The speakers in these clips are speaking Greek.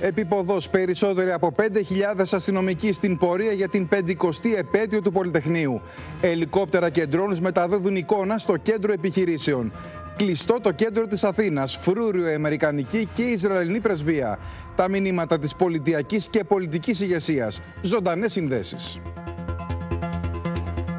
Επίποδο περισσότεροι από 5.000 αστυνομικοί στην πορεία για την 50η επέτειο του Πολυτεχνείου. Ελικόπτερα και ντρόνες μεταδίδουν εικόνα στο κέντρο επιχειρήσεων. Κλειστό το κέντρο της Αθήνας, φρούριο η Αμερικανική και η Ισραηλινή πρεσβεία. Τα μηνύματα της πολιτιακής και πολιτικής ηγεσίας. Ζωντανές συνδέσεις.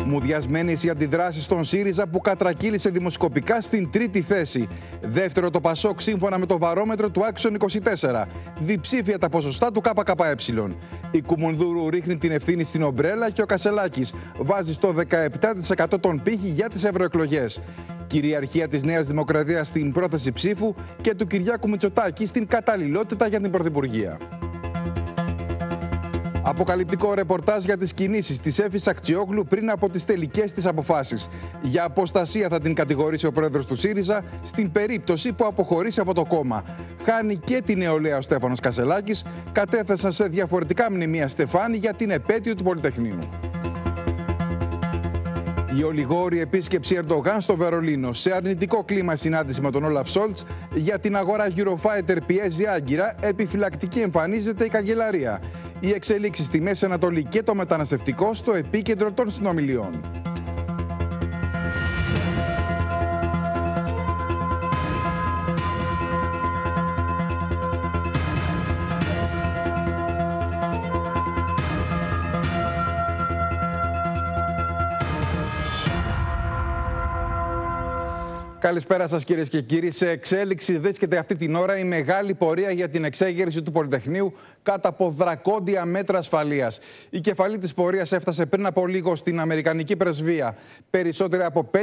Μουδιασμένε οι αντιδράσεις στον ΣΥΡΙΖΑ που κατρακύλησε δημοσκοπικά στην τρίτη θέση. Δεύτερο το Πασόκ σύμφωνα με το βαρόμετρο του Άξιον 24. Διψήφια τα ποσοστά του ΚΚΕ. Η Κουμουνδούρου ρίχνει την ευθύνη στην ομπρέλα και ο Κασελάκης βάζει στο 17% των πύχη για τις ευρωεκλογές. Κυριαρχία της Νέας Δημοκρατίας στην πρόθεση ψήφου και του Κυριάκου Μητσοτάκη στην καταλληλότητα για την Πρωθυπουργία. Αποκαλυπτικό ρεπορτάζ για τις κινήσεις της Έφη Αξιόγλου πριν από τις τελικές της αποφάσεις. Για αποστασία θα την κατηγορήσει ο πρόεδρος του ΣΥΡΙΖΑ στην περίπτωση που αποχωρήσει από το κόμμα. Χάνει και την νεολαία ο Στέφανος Κασελάκης. Κατέθεσαν σε διαφορετικά μνημεία Στεφάνη για την επέτειο του Πολυτεχνείου. Η ολιγόρη επίσκεψη Ερντογάν στο Βερολίνο σε αρνητικό κλίμα συνάντηση με τον Όλαφ Σόλτς για την αγορά Eurofighter πιέζει άγκυρα, επιφυλακτική εμφανίζεται η καγκελαρία. Οι εξελίξεις στη Μέση Ανατολή και το μεταναστευτικό στο επίκεντρο των συνομιλιών. Καλησπέρα σας κυρίες και κύριοι. Σε εξέλιξη βρίσκεται αυτή την ώρα η μεγάλη πορεία για την εξέγερση του Πολυτεχνείου κάτω από δρακόντια μέτρα ασφαλείας. Η κεφαλή της πορείας έφτασε πριν από λίγο στην Αμερικανική πρεσβεία. Περισσότεροι από 5.000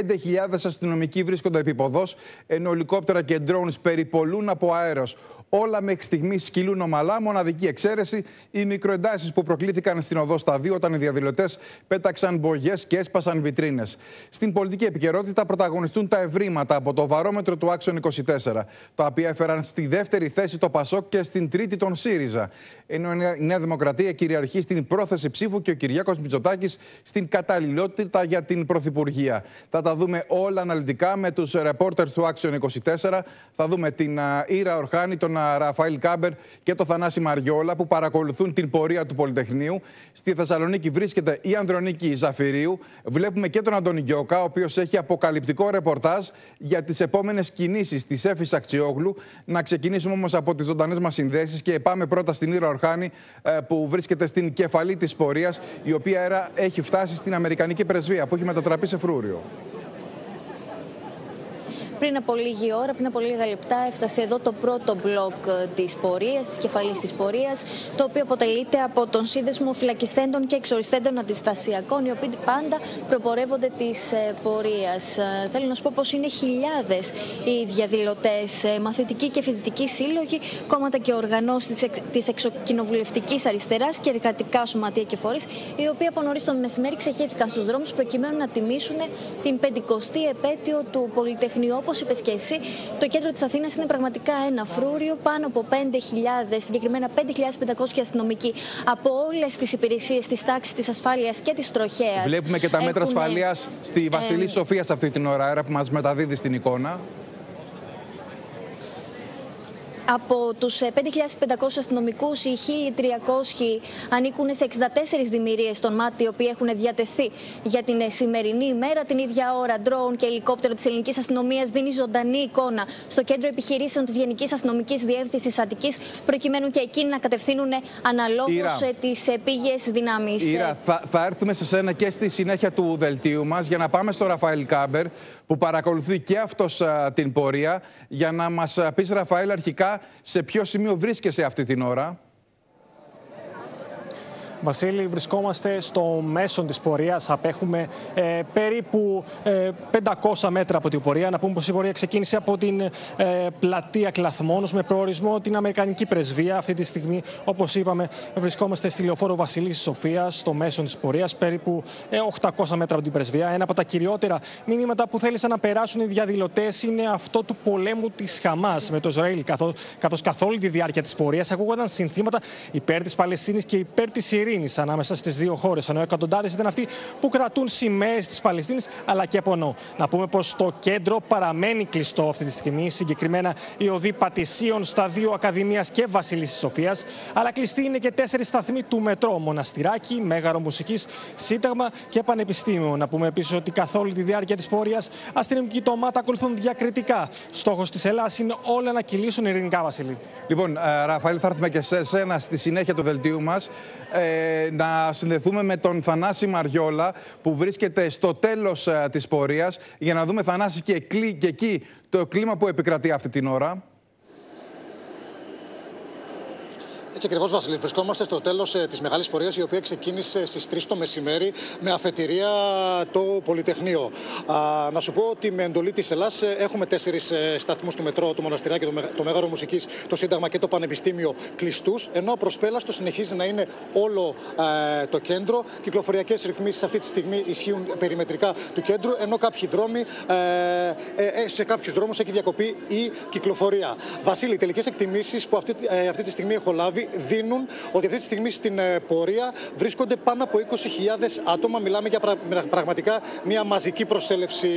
αστυνομικοί βρίσκονται επίποδο, ενώ ελικόπτερα και drones περιπολούν από αέρος. Όλα μέχρι στιγμή σκυλούν ομαλά. Μοναδική εξαίρεση οι μικροεντάσεις που προκλήθηκαν στην οδό στα δύο όταν οι διαδηλωτές πέταξαν μπογιές και έσπασαν βιτρίνες. Στην πολιτική επικαιρότητα πρωταγωνιστούν τα ευρήματα από το βαρόμετρο του Άξιον 24, τα οποία έφεραν στη δεύτερη θέση το Πασόκ και στην τρίτη τον ΣΥΡΙΖΑ. Ενώ η Νέα Δημοκρατία κυριαρχεί στην πρόθεση ψήφου και ο Κυριάκος Μητσοτάκης στην καταλληλότητα για την Πρωθυπουργία. Θα τα δούμε όλα αναλυτικά με τους ρεπόρτερ του Άξιον 24. Θα δούμε την Ήρα Ορχάνη, τον Ραφαήλ Κάμπερ και το Θανάση Μαριόλα που παρακολουθούν την πορεία του Πολυτεχνείου. Στη Θεσσαλονίκη βρίσκεται η Ανδρονίκη Ζαφυρίου. Βλέπουμε και τον Αντώνη Γκιόκα, ο οποίος έχει αποκαλυπτικό ρεπορτάζ για τις επόμενες κινήσεις της Έφη Αξιόγλου. Να ξεκινήσουμε όμως από τις ζωντανές μας συνδέσεις και πάμε πρώτα στην Ήρα Ορχάνη, ε, που βρίσκεται στην κεφαλή της πορείας, η οποία έχει φτάσει στην Αμερικανική πρεσβεία, που έχει μετατραπεί σε φρούριο. Πριν από λίγη ώρα, πριν από λίγα λεπτά, έφτασε εδώ το πρώτο μπλοκ ε, της πορείας, της κεφαλής της πορείας, το οποίο αποτελείται από τον σύνδεσμο φυλακιστέντων και εξοριστέντων αντιστασιακών, οι οποίοι πάντα προπορεύονται της ε, πορείας. Ε, θέλω να σου πω πως είναι χιλιάδες οι διαδηλωτές, μαθητικοί και φοιτητικοί σύλλογοι, κόμματα και οργανώσεις της εξοκοινοβουλευτικής αριστεράς και εργατικά σωματεία και φορείς, οι οποίοι από νωρίς το μεσημέρι ξεχέθηκαν στους δρόμους προκειμένου να τιμήσουν την 50η επέτειο του Πολυτεχνείου όπως είπες και εσύ, το κέντρο της Αθήνας είναι πραγματικά ένα φρούριο. Πάνω από 5.000, συγκεκριμένα 5.500 αστυνομικοί από όλες τις υπηρεσίες της τάξης, της ασφάλειας και της τροχέας. Βλέπουμε και τα μέτρα ασφαλείας στη Βασιλή ε... Σοφίας αυτή την ώρα, που μας μεταδίδει στην εικόνα. Από τους 5.500 αστυνομικούς, οι 1.300 ανήκουν σε 64 δημιουργίες των ΜΑΤ, οι οποίοι έχουν διατεθεί για την σημερινή ημέρα. Την ίδια ώρα, ντρόουν και ελικόπτερο της ελληνικής αστυνομίας δίνει ζωντανή εικόνα στο κέντρο επιχειρήσεων της Γενικής Αστυνομικής Διεύθυνσης Αττικής, προκειμένου και εκείνοι να κατευθύνουν αναλόγως τις πήγε δυνάμεις. Ήρα, θα, θα έρθουμε σε σένα και στη συνέχεια του δελτίου μας για να πάμε στο Ραφαήλ Κάμπερ, που παρακολουθεί και αυτός την πορεία, για να μας πεις, Ραφαήλ, αρχικά σε ποιο σημείο βρίσκεσαι αυτή την ώρα. Βασίλη, βρισκόμαστε στο μέσο της πορείας. Απέχουμε ε, περίπου 500 ε, μέτρα από την πορεία. Να πούμε πως η πορεία ξεκίνησε από την ε, πλατεία Κλαθμόνος με προορισμό την Αμερικανική Πρεσβεία. Αυτή τη στιγμή, όπως είπαμε, βρισκόμαστε στη λεωφόρο Βασιλής Σοφίας, στο μέσο της πορείας, περίπου 800 μέτρα από την Πρεσβεία. Ένα από τα κυριότερα μηνύματα που θέλησαν να περάσουν οι διαδηλωτές είναι αυτό του πολέμου της Χαμάς με το Ισραήλ. Καθώς καθ' όλη τη διάρκεια της πορείας ακούγονταν συνθήματα υπέρ της Παλαιστίνης και υπέρ της Συρίας ειρήνη ανάμεσα στις δύο χώρες. Ενώ εκατοντάδες ήταν αυτοί που κρατούν σημαίες της Παλαιστίνης αλλά και πονό. Να πούμε πως το κέντρο παραμένει κλειστό αυτή τη στιγμή, συγκεκριμένα η οδή Πατησίων στα δύο Ακαδημίας και Βασιλή Σοφίας. Αλλά κλειστή είναι και τέσσερις σταθμοί του μετρό: Μοναστηράκι, Μέγαρο Μουσικής, Σύνταγμα και Πανεπιστήμιο. Να πούμε επίσης ότι καθ' όλη τη διάρκεια της πορείας αστυνομικοί τομάτα ακολουθούν διακριτικά. Στόχος της Ελλάδα είναι όλα να κυλήσουν ειρηνικά, Βασιλή. Λοιπόν, ε, Ραφαήλ, θα έρθουμε και σε σένα στη συνέχεια του δελτίου μας ε, να συνδεθούμε με τον Θανάση Μαριόλα που βρίσκεται στο τέλος ε, της πορείας για να δούμε, Θανάση, και, και εκεί το κλίμα που επικρατεί αυτή την ώρα. Έτσι ακριβώς, Βασίλη. Βρισκόμαστε στο τέλος ε, της μεγάλης πορείας, η οποία ξεκίνησε στις 3 το μεσημέρι με αφετηρία το Πολυτεχνείο. Α, να σου πω ότι με εντολή της Ελλάδα ε, έχουμε τέσσερις ε, σταθμούς του μετρό, το Μοναστηράκι, το, το Μέγαρο Μουσικής, το Σύνταγμα και το Πανεπιστήμιο κλειστούς, ενώ ο προσπέλαστος συνεχίζει να είναι όλο ε, το κέντρο. Κυκλοφοριακές ρυθμίσεις αυτή τη στιγμή ισχύουν περιμετρικά του κέντρου, ενώ κάποιοι δρόμοι, ε, ε, σε κάποιους δρόμους έχει διακοπεί η κυκλοφορία. Βασίλη, τελικές εκτιμήσεις που αυτή, αυτή τη στιγμή έχω λάβει δίνουν ότι αυτή τη στιγμή στην ε, πορεία βρίσκονται πάνω από 20.000 άτομα. Μιλάμε για πραγματικά μια μαζική προσέλευση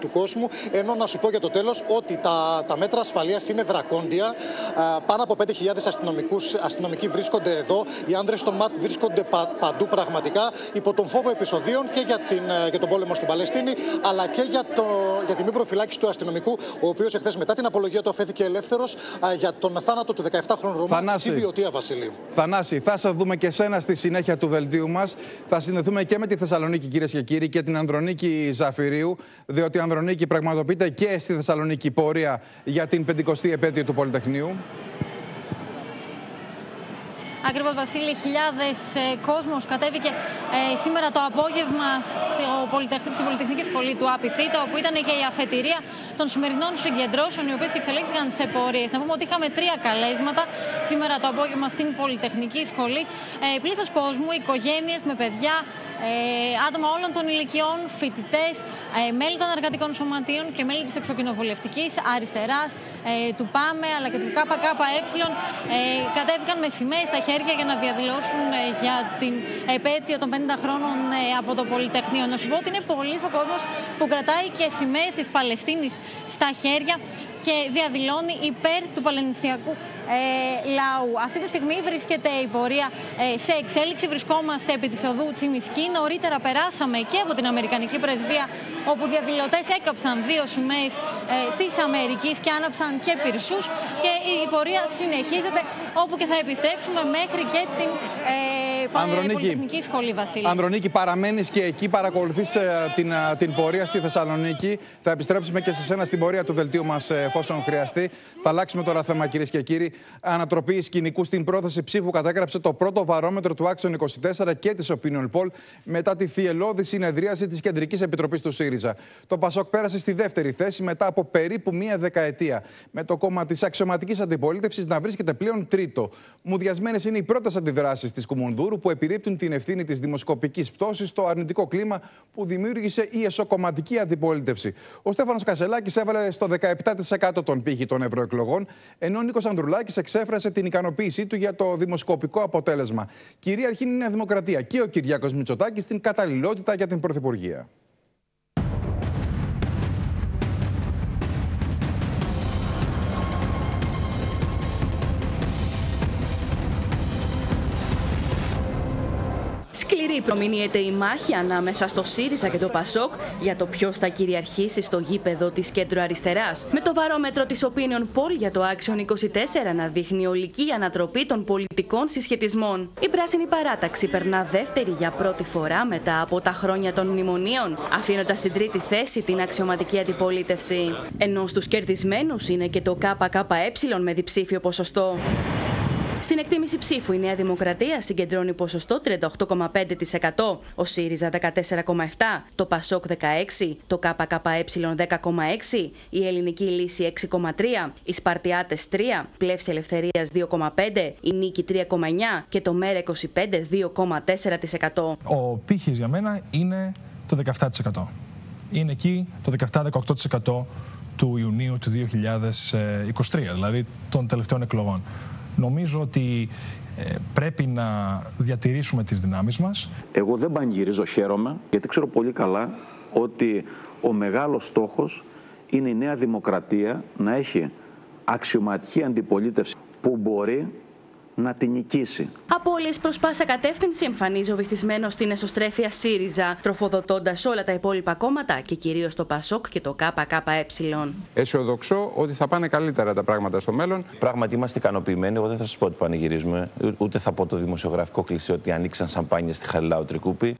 του κόσμου. Ενώ να σου πω για το τέλος ότι τα, τα μέτρα ασφαλείας είναι δρακόντια. Πάνω από 5.000 αστυνομικοί βρίσκονται εδώ. Οι άνδρες των ΜΑΤ βρίσκονται παντού πραγματικά υπό τον φόβο επεισοδίων και για, την, ε, για τον πόλεμο στην Παλαιστίνη, αλλά και για, το, για τη μη προφυλάκηση του αστυνομικού, ο οποίος εχθές μετά την απολογία του αφέθηκε ελεύθερος για τον θάνατο του 17χρονου Ρωμά στη Βασιλείου. Θανάση, θα σας δούμε και σένα στη συνέχεια του δελτίου μας. Θα συνδεθούμε και με τη Θεσσαλονίκη, κυρίες και κύριοι, και την Ανδρονίκη Ζαφυρίου, διότι η Ανδρονίκη πραγματοποιείται και στη Θεσσαλονίκη πορεία για την 50η επέτειο του Πολυτεχνείου. Ακριβώς Βασίλη, χιλιάδες ε, κόσμος κατέβηκε ε, σήμερα το απόγευμα στο στην Πολυτεχνική Σχολή του Απιθύτα, όπου ήταν και η αφετηρία των σημερινών συγκεντρώσεων, οι οποίες και εξελίχθηκαν σε πορείες. Να πούμε ότι είχαμε τρία καλέσματα σήμερα το απόγευμα στην Πολυτεχνική Σχολή. Ε, πλήθος κόσμου, οικογένειες με παιδιά, ε, άτομα όλων των ηλικιών, φοιτητές, ε, μέλη των εργατικών σωματείων και μέλη της εξοκοινοβουλευτικής αριστεράς, ε, του ΠΑΜΕ αλλά και του ΚΚΕ ε, κατέβηκαν με σημαίες στα χέρια για να διαδηλώσουν ε, για την επέτειο των 50 χρόνων ε, από το Πολυτεχνείο. Να σου πω ότι είναι πολύ ο κόσμος που κρατάει και σημαίες της Παλαιστίνης στα χέρια και διαδηλώνει υπέρ του παλαιστινιακού ε, λαού. Αυτή τη στιγμή βρίσκεται η πορεία ε, σε εξέλιξη. Βρισκόμαστε επί της οδού Τσιμισκή. Νωρίτερα περάσαμε και από την Αμερικανική Πρεσβεία όπου διαδηλωτές έκαψαν δύο σημαίες ε, της Αμερικής και άναψαν και πυρσούς και η πορεία συνεχίζεται όπου και θα επιστρέψουμε μέχρι και την ε, Πολυτεχνική Σχολή Βασίλη. Ανδρονίκη, παραμένεις και εκεί, παρακολουθείς ε, την, ε, την πορεία στη Θεσσαλονίκη. Θα επιστρέψουμε και σε σένα στην πορεία του δελτίου μας εφόσον χρειαστεί. Θα αλλάξουμε τώρα θέμα κυρίες και κύριοι ανατροπή σκηνικού στην πρόθεση ψήφου κατέγραψε το πρώτο βαρόμετρο του Action 24 και της Opinion Poll μετά τη θυελώδη συνεδρίαση της Κεντρικής Επιτροπής του ΣΥΡΙΖΑ. Το Πασόκ πέρασε στη δεύτερη θέση μετά από περίπου μία δεκαετία, με το κόμμα της αξιωματικής αντιπολίτευσης να βρίσκεται πλέον τρίτο. Μουδιασμένες είναι οι πρώτες αντιδράσεις της Κουμουνδούρου που επιρρύπτουν την ευθύνη της δημοσκοπικής πτώσης στο αρνητικό κλίμα που δημιούργησε η εσωκομματική αντιπολίτευση. Ο Στέφανος Κασελάκης έβαλε στο 17% τον πύχη των ευρωεκλογών, ενώ ο Νίκος Ανδρουλάκης εξέφρασε την ικανοποίησή του για το δημοσκοπικό αποτέλεσμα. Κυρίαρχη είναι η Νέα Δημοκρατία και ο Κυριάκος Μητσοτάκης στην καταλληλότητα για την Πρωθυπουργία. Σκληρή προμηνύεται η μάχη ανάμεσα στο ΣΥΡΙΖΑ και το ΠΑΣΟΚ για το ποιος θα κυριαρχήσει στο γήπεδο της κέντρο αριστεράς. Με το βαρόμετρο της Opinion Poll για το Action 24 να δείχνει ολική ανατροπή των πολιτικών συσχετισμών. Η πράσινη παράταξη περνά δεύτερη για πρώτη φορά μετά από τα χρόνια των μνημονίων, αφήνοντας στην τρίτη θέση την αξιωματική αντιπολίτευση. Ενώ στους κερδισμένους είναι και το ΚΚΕ με διψήφιο ποσοστό. Στην εκτίμηση ψήφου η Νέα Δημοκρατία συγκεντρώνει ποσοστό 38,5%, ο ΣΥΡΙΖΑ 14,7%, το ΠΑΣΟΚ 16%, το ΚΚΕ 10,6%, η Ελληνική Λύση 6,3%, οι Σπαρτιάτες 3%, Πλεύση Ελευθερίας 2,5%, η Νίκη 3,9% και το ΜΕΡΑ 25 2,4%. Ο πύχης για μένα είναι το 17%. Είναι εκεί το 17-18% του Ιουνίου του 2023, δηλαδή των τελευταίων εκλογών. Νομίζω ότι ε, πρέπει να διατηρήσουμε τις δυνάμεις μας. Εγώ δεν πανηγυρίζω, χαίρομαι, γιατί ξέρω πολύ καλά ότι ο μεγάλος στόχος είναι η Νέα Δημοκρατία να έχει αξιωματική αντιπολίτευση που μπορεί να την νικήσει. Απόλυε προς πάσα κατεύθυνση εμφανίζει ο βυθισμένος στην εσωστρέφεια ΣΥΡΙΖΑ, τροφοδοτώντας όλα τα υπόλοιπα κόμματα και κυρίως το ΠΑΣΟΚ και το ΚΚΕ. Αισιοδοξώ ότι θα πάνε καλύτερα τα πράγματα στο μέλλον. Πράγματι είμαστε ικανοποιημένοι. Εγώ δεν θα σας πω ότι πανηγυρίζουμε, ούτε θα πω το δημοσιογραφικό κλεισί ότι ανοίξαν σαμπάνια στη Χαλιλάου Τρικούπη.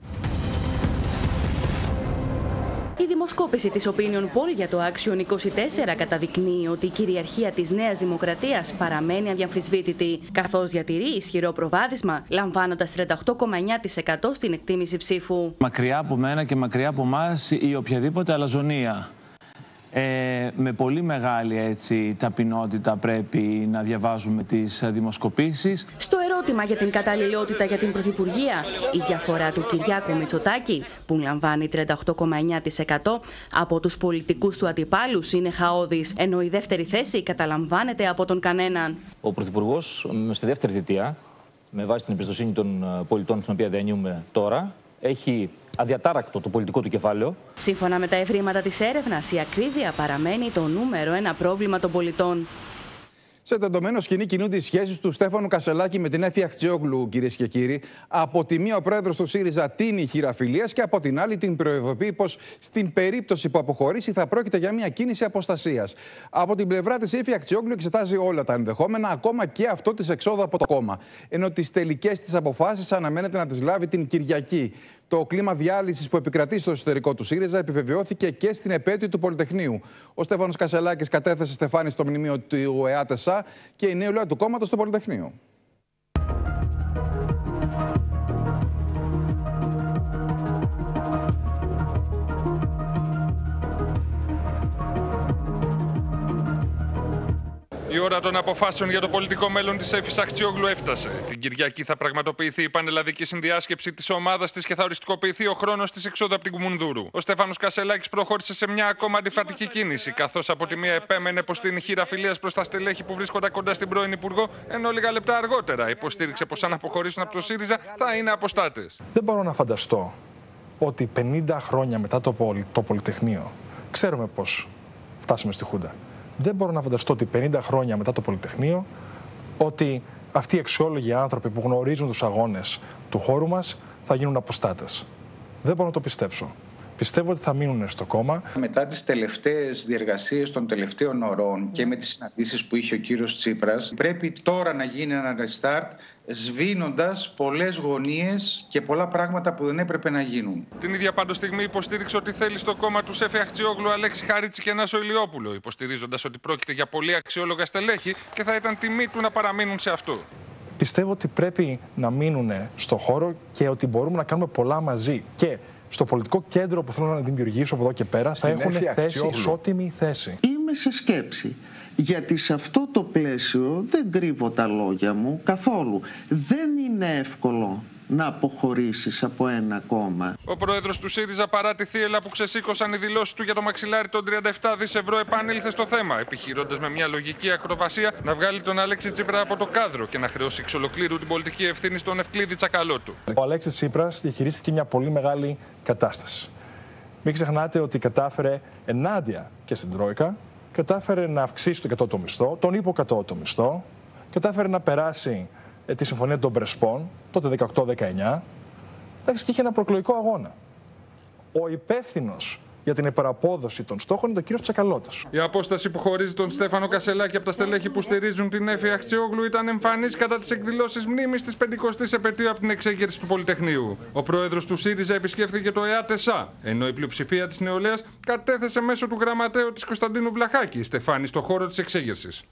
Η δημοσκόπηση της Opinion Poll για το Action 24 καταδεικνύει ότι η κυριαρχία της Νέας Δημοκρατίας παραμένει αδιαμφισβήτητη, καθώς διατηρεί ισχυρό προβάδισμα, λαμβάνοντας 38,9% στην εκτίμηση ψήφου. Μακριά από μένα και μακριά από εμά η οποιαδήποτε αλαζονία ε, με πολύ μεγάλη έτσι, ταπεινότητα πρέπει να διαβάζουμε τις δημοσκοπήσεις. Στο ερώτημα για την καταλληλότητα για την Πρωθυπουργία, η διαφορά του Κυριάκου Μητσοτάκη, που λαμβάνει 38,9% από τους πολιτικούς του αντιπάλους, είναι χαόδης, ενώ η δεύτερη θέση καταλαμβάνεται από τον κανέναν. Ο Πρωθυπουργός στη δεύτερη θητεία, με βάση την εμπιστοσύνη των πολιτών, την οποία διανύουμε τώρα, έχει αδιατάρακτο το πολιτικό του κεφάλαιο. Σύμφωνα με τα ευρήματα της έρευνας, η ακρίβεια παραμένει το νούμερο ένα πρόβλημα των πολιτών. Σε τεντωμένο σκηνή κινούνται οι σχέσεις του Στέφανου Κασελάκη με την Έφη Αχτζιόγλου, κυρίες και κύριοι. Από τη μία, ο πρόεδρος του ΣΥΡΙΖΑ τίνει χειραφιλία και από την άλλη, την προειδοποιεί πως στην περίπτωση που αποχωρήσει θα πρόκειται για μια κίνηση αποστασίας. Από την πλευρά της, η Έφη Αχτζιόγλου εξετάζει όλα τα ενδεχόμενα, ακόμα και αυτό της εξόδου από το κόμμα. Ενώ τις τελικές της αποφάσεις αναμένεται να τις λάβει την Κυριακή. Το κλίμα διάλυσης που επικρατεί στο εσωτερικό του ΣΥΡΙΖΑ επιβεβαιώθηκε και στην επέτειο του Πολυτεχνείου. Ο Στέφανος Κασελάκης κατέθεσε στεφάνι στο μνημείο του ΕΑΤΕΣΑ και η νέα του κόμματος στο Πολυτεχνείο. Η ώρα των αποφάσεων για το πολιτικό μέλλον της Έφη Αχτσιόγλου έφτασε. Την Κυριακή θα πραγματοποιηθεί η πανελλαδική συνδιάσκεψη της ομάδας της και θα οριστικοποιηθεί ο χρόνος της εξόδου από την Κουμουνδούρου. Ο Στέφανος Κασελάκης προχώρησε σε μια ακόμα αντιφατική κίνηση, καθώς από τη μία επέμενε πως την χείρα φιλίας προς τα στελέχη που βρίσκονταν κοντά στην πρώην Υπουργό, ενώ λίγα λεπτά αργότερα υποστήριξε πως αν αποχωρήσουν από το ΣΥΡΙΖΑ θα είναι αποστάτες. Δεν μπορώ να φανταστώ ότι 50 χρόνια μετά το, το Πολυτεχνείο ξέρουμε πώ φτάσαμε στη Χούντα δεν μπορώ να φανταστώ ότι 50 χρόνια μετά το Πολυτεχνείο ότι αυτοί οι αξιόλογοι άνθρωποι που γνωρίζουν τους αγώνες του χώρου μας θα γίνουν αποστάτες. Δεν μπορώ να το πιστέψω. Πιστεύω ότι θα μείνουν στο κόμμα. Μετά τις τελευταίες διεργασίες των τελευταίων ωρών και με τις συναντήσεις που είχε ο κύριος Τσίπρας, πρέπει τώρα να γίνει ένα restart σβήνοντας πολλές γωνίες και πολλά πράγματα που δεν έπρεπε να γίνουν. Την ίδια πάντως στιγμή υποστήριξε ότι θέλει στο κόμμα του Σέφε Αχτσιόγλου Αλέξη Χαρίτση και Νάσο Ηλιόπουλο, υποστηρίζοντας ότι πρόκειται για πολύ αξιόλογα στελέχη και θα ήταν τιμή του να παραμείνουν σε αυτό. Πιστεύω ότι πρέπει να μείνουν στο χώρο και ότι μπορούμε να κάνουμε πολλά μαζί. Και στο πολιτικό κέντρο που θέλω να δημιουργήσω από εδώ και πέρα θα έχουν θέση, ισότιμη θέση. Είμαι σε σκέψη. Γιατί σε αυτό το πλαίσιο δεν κρύβω τα λόγια μου καθόλου. Δεν είναι εύκολο να αποχωρήσεις από ένα κόμμα. Ο πρόεδρος του ΣΥΡΙΖΑ παρά τη θύελα που ξεσήκωσαν οι δηλώσεις του για το μαξιλάρι των 37 δις ευρώ επανήλθε στο θέμα, επιχειρώντας με μια λογική ακροβασία να βγάλει τον Αλέξη Τσίπρα από το κάδρο και να χρεώσει εξ ολοκλήρου την πολιτική ευθύνη στον Ευκλήδη Τσακαλώτου. Ο Αλέξης Τσίπρας διαχειρίστηκε μια πολύ μεγάλη κατάσταση. Μην ξεχνάτε ότι κατάφερε ενάντια και στην Τρόικα κατάφερε να αυξήσει το κατώτο μισθό, τον υποκατώτο μισθό, κατάφερε να περάσει ε, τη συμφωνία των Πρεσπών, τότε 18-19, και είχε ένα προκλογικό αγώνα. Ο υπεύθυνος για την υπεραπόδοση των στόχων είναι το κύριος Τσακαλώτο. Η απόσταση που χωρίζει τον Στέφανο Κασελάκη από τα στελέχη που στηρίζουν την Έφη Αχτσιόγλου ήταν εμφανής κατά τις εκδηλώσεις μνήμης της 50η επαιτίου από την εξέγερση του Πολυτεχνείου. Ο πρόεδρος του ΣΥΡΙΖΑ επισκέφθηκε το ΕΑΤΕΣΑ, ενώ η πλειοψηφία της νεολαίας κατέθεσε μέσω του γραμματέου της Κωνσταντίνου Βλαχάκη Στεφάνη στο χώρο της εξέγερσης.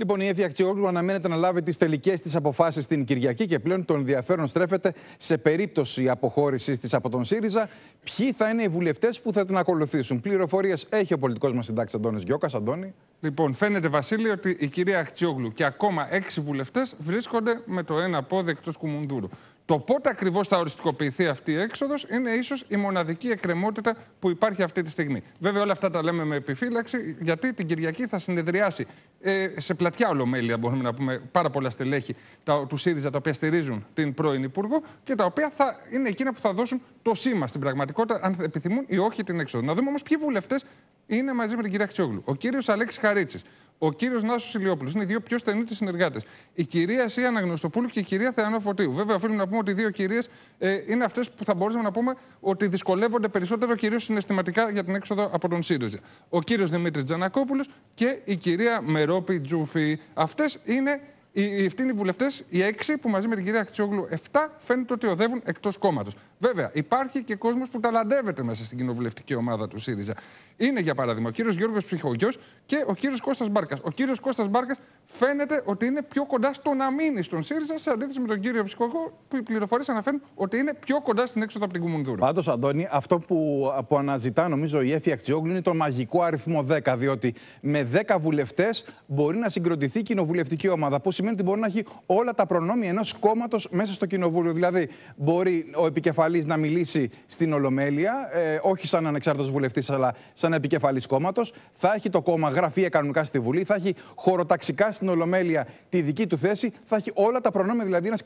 Λοιπόν, η Εύη Αξιόγλου αναμένεται να λάβει τις τελικές της αποφάσεις την Κυριακή και πλέον το ενδιαφέρον στρέφεται σε περίπτωση αποχώρησης της από τον ΣΥΡΙΖΑ. Ποιοι θα είναι οι βουλευτές που θα την ακολουθήσουν; Πληροφορίες έχει ο πολιτικός μας συντάξης Αντώνης Γιώκας. Αντώνη. Λοιπόν, φαίνεται, Βασίλη, ότι η κυρία Αξιόγλου και ακόμα έξι βουλευτές βρίσκονται με το ένα πόδι εκτός Κουμουνδούρου. Το πότε ακριβώς θα οριστικοποιηθεί αυτή η έξοδος είναι ίσως η μοναδική εκκρεμότητα που υπάρχει αυτή τη στιγμή. Βέβαια, όλα αυτά τα λέμε με επιφύλαξη, γιατί την Κυριακή θα συνεδριάσει ε, σε πλατιά ολομέλεια, μπορούμε να πούμε, πάρα πολλά στελέχη τα, του ΣΥΡΙΖΑ τα οποία στηρίζουν την πρώην Υπουργό και τα οποία θα είναι εκείνα που θα δώσουν το σήμα στην πραγματικότητα, αν επιθυμούν ή όχι την έξοδο. Να δούμε όμως ποιοι βουλευτές είναι μαζί με την κυρία Αξιόγλου. Ο κύριος Αλέξης Χαρίτσης, ο κύριος Νάσος Ηλιόπουλος. Είναι οι δύο πιο στενοί τη συνεργάτες. Η κυρία Σία Αναγνωστοπούλου και η κυρία Θεανό Φωτίου. Βέβαια, οφείλουμε να πούμε ότι οι δύο κυρίες ε, είναι αυτές που θα μπορούσαμε να πούμε ότι δυσκολεύονται περισσότερο, κυρίως συναισθηματικά, για την έξοδο από τον ΣΥΡΙΖΑ. Ο κύριος Δημήτρης Τζανακόπουλος και η κυρία Μερόπη Τζούφη. Αυτές είναι οι, αυτοί είναι οι βουλευτές, οι έξι που μαζί με την κυρία Χτσιόγλου, 7 φαίνεται ότι οδεύουν εκτός κόμματος. Βέβαια, υπάρχει και κόσμος που ταλαντεύεται μέσα στην κοινοβουλευτική ομάδα του ΣΥΡΙΖΑ. Είναι για παράδειγμα ο κύριος Γιώργος Ψυχογιός και ο κύριος Κώστας Μπάρκας. Ο κύριος Κώστας Μπάρκας φαίνεται ότι είναι πιο κοντά στο να μείνει στον ΣΥΡΙΖΑ σε αντίθεση με τον κύριο Ψυχογιό, που οι πληροφορίες αναφέρουν ότι είναι πιο κοντά στην έξοδο από την Κουμουνδούρα. Πάντως, Αντώνη, αυτό που, που αναζητά νομίζω η Έφη Ακτιόγλου είναι το μαγικό αριθμό 10. Διότι με 10 βουλευτές μπορεί να συγκροτηθεί η κοινοβουλευτική ομάδα. Που σημαίνει ότι μπορεί να έχει όλα τα προνόμια ενός κόμματος μέσα στο κοινοβούλιο. Δηλαδή, μπορεί ο επικεφαλής να μιλήσει στην Ολομέλεια, ε, όχι σαν ανεξάρτητος βουλευτής, αλλά σαν επικεφαλής κόμματος. Θα έχει το κόμμα γραφεία κανονικά στη Βουλή, θα έχει χωροταξικά στην Ολομέλεια τη δική του θέση, θα έχει όλα τα προνόμια δηλαδή ένας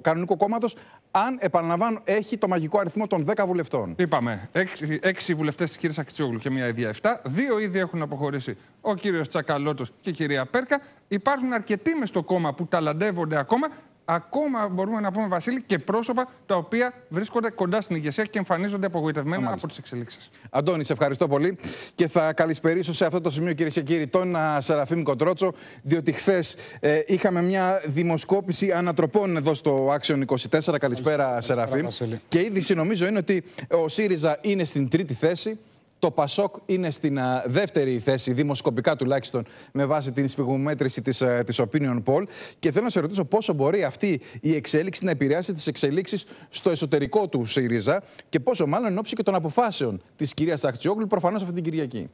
κανονικού κόμματος, αν επαναλαμβάνω, έχει το μαγικό αριθμό των 10 βουλευτών. Είπαμε, έξι, έξι βουλευτές της κυρίας Αξιόγλου και μία ιδέα 7. Δύο ήδη έχουν αποχωρήσει ο κύριος Τσακαλώτος και η κυρία Πέρκα. Υπάρχουν αρκετοί μες στο κόμμα που ταλαντεύονται ακόμα ακόμα μπορούμε να πούμε, Βασίλη, και πρόσωπα τα οποία βρίσκονται κοντά στην ηγεσία και εμφανίζονται απογοητευμένα από τις εξελίξεις. Αντώνη, σε ευχαριστώ πολύ. Και θα καλησπερίσω σε αυτό το σημείο, κυρίες και κύριοι, τον Σεραφείμ Κοντρότσο, διότι χθες ε, είχαμε μια δημοσκόπηση ανατροπών εδώ στο Action 24. Καλησπέρα, Σεραφείμ. Και η είδηση νομίζω είναι ότι ο ΣΥΡΙΖΑ είναι στην τρίτη θέση. Το Πασόκ είναι στην δεύτερη θέση, δημοσκοπικά τουλάχιστον, με βάση την σφιγμομέτρηση της της Opinion Poll. Και θέλω να σε ρωτήσω πόσο μπορεί αυτή η εξέλιξη να επηρεάσει τις εξελίξεις στο εσωτερικό του ΣΥΡΙΖΑ και πόσο μάλλον εν ώψη και των αποφάσεων της κυρίας Αχτσιόγλου, προφανώς αυτή την Κυριακή.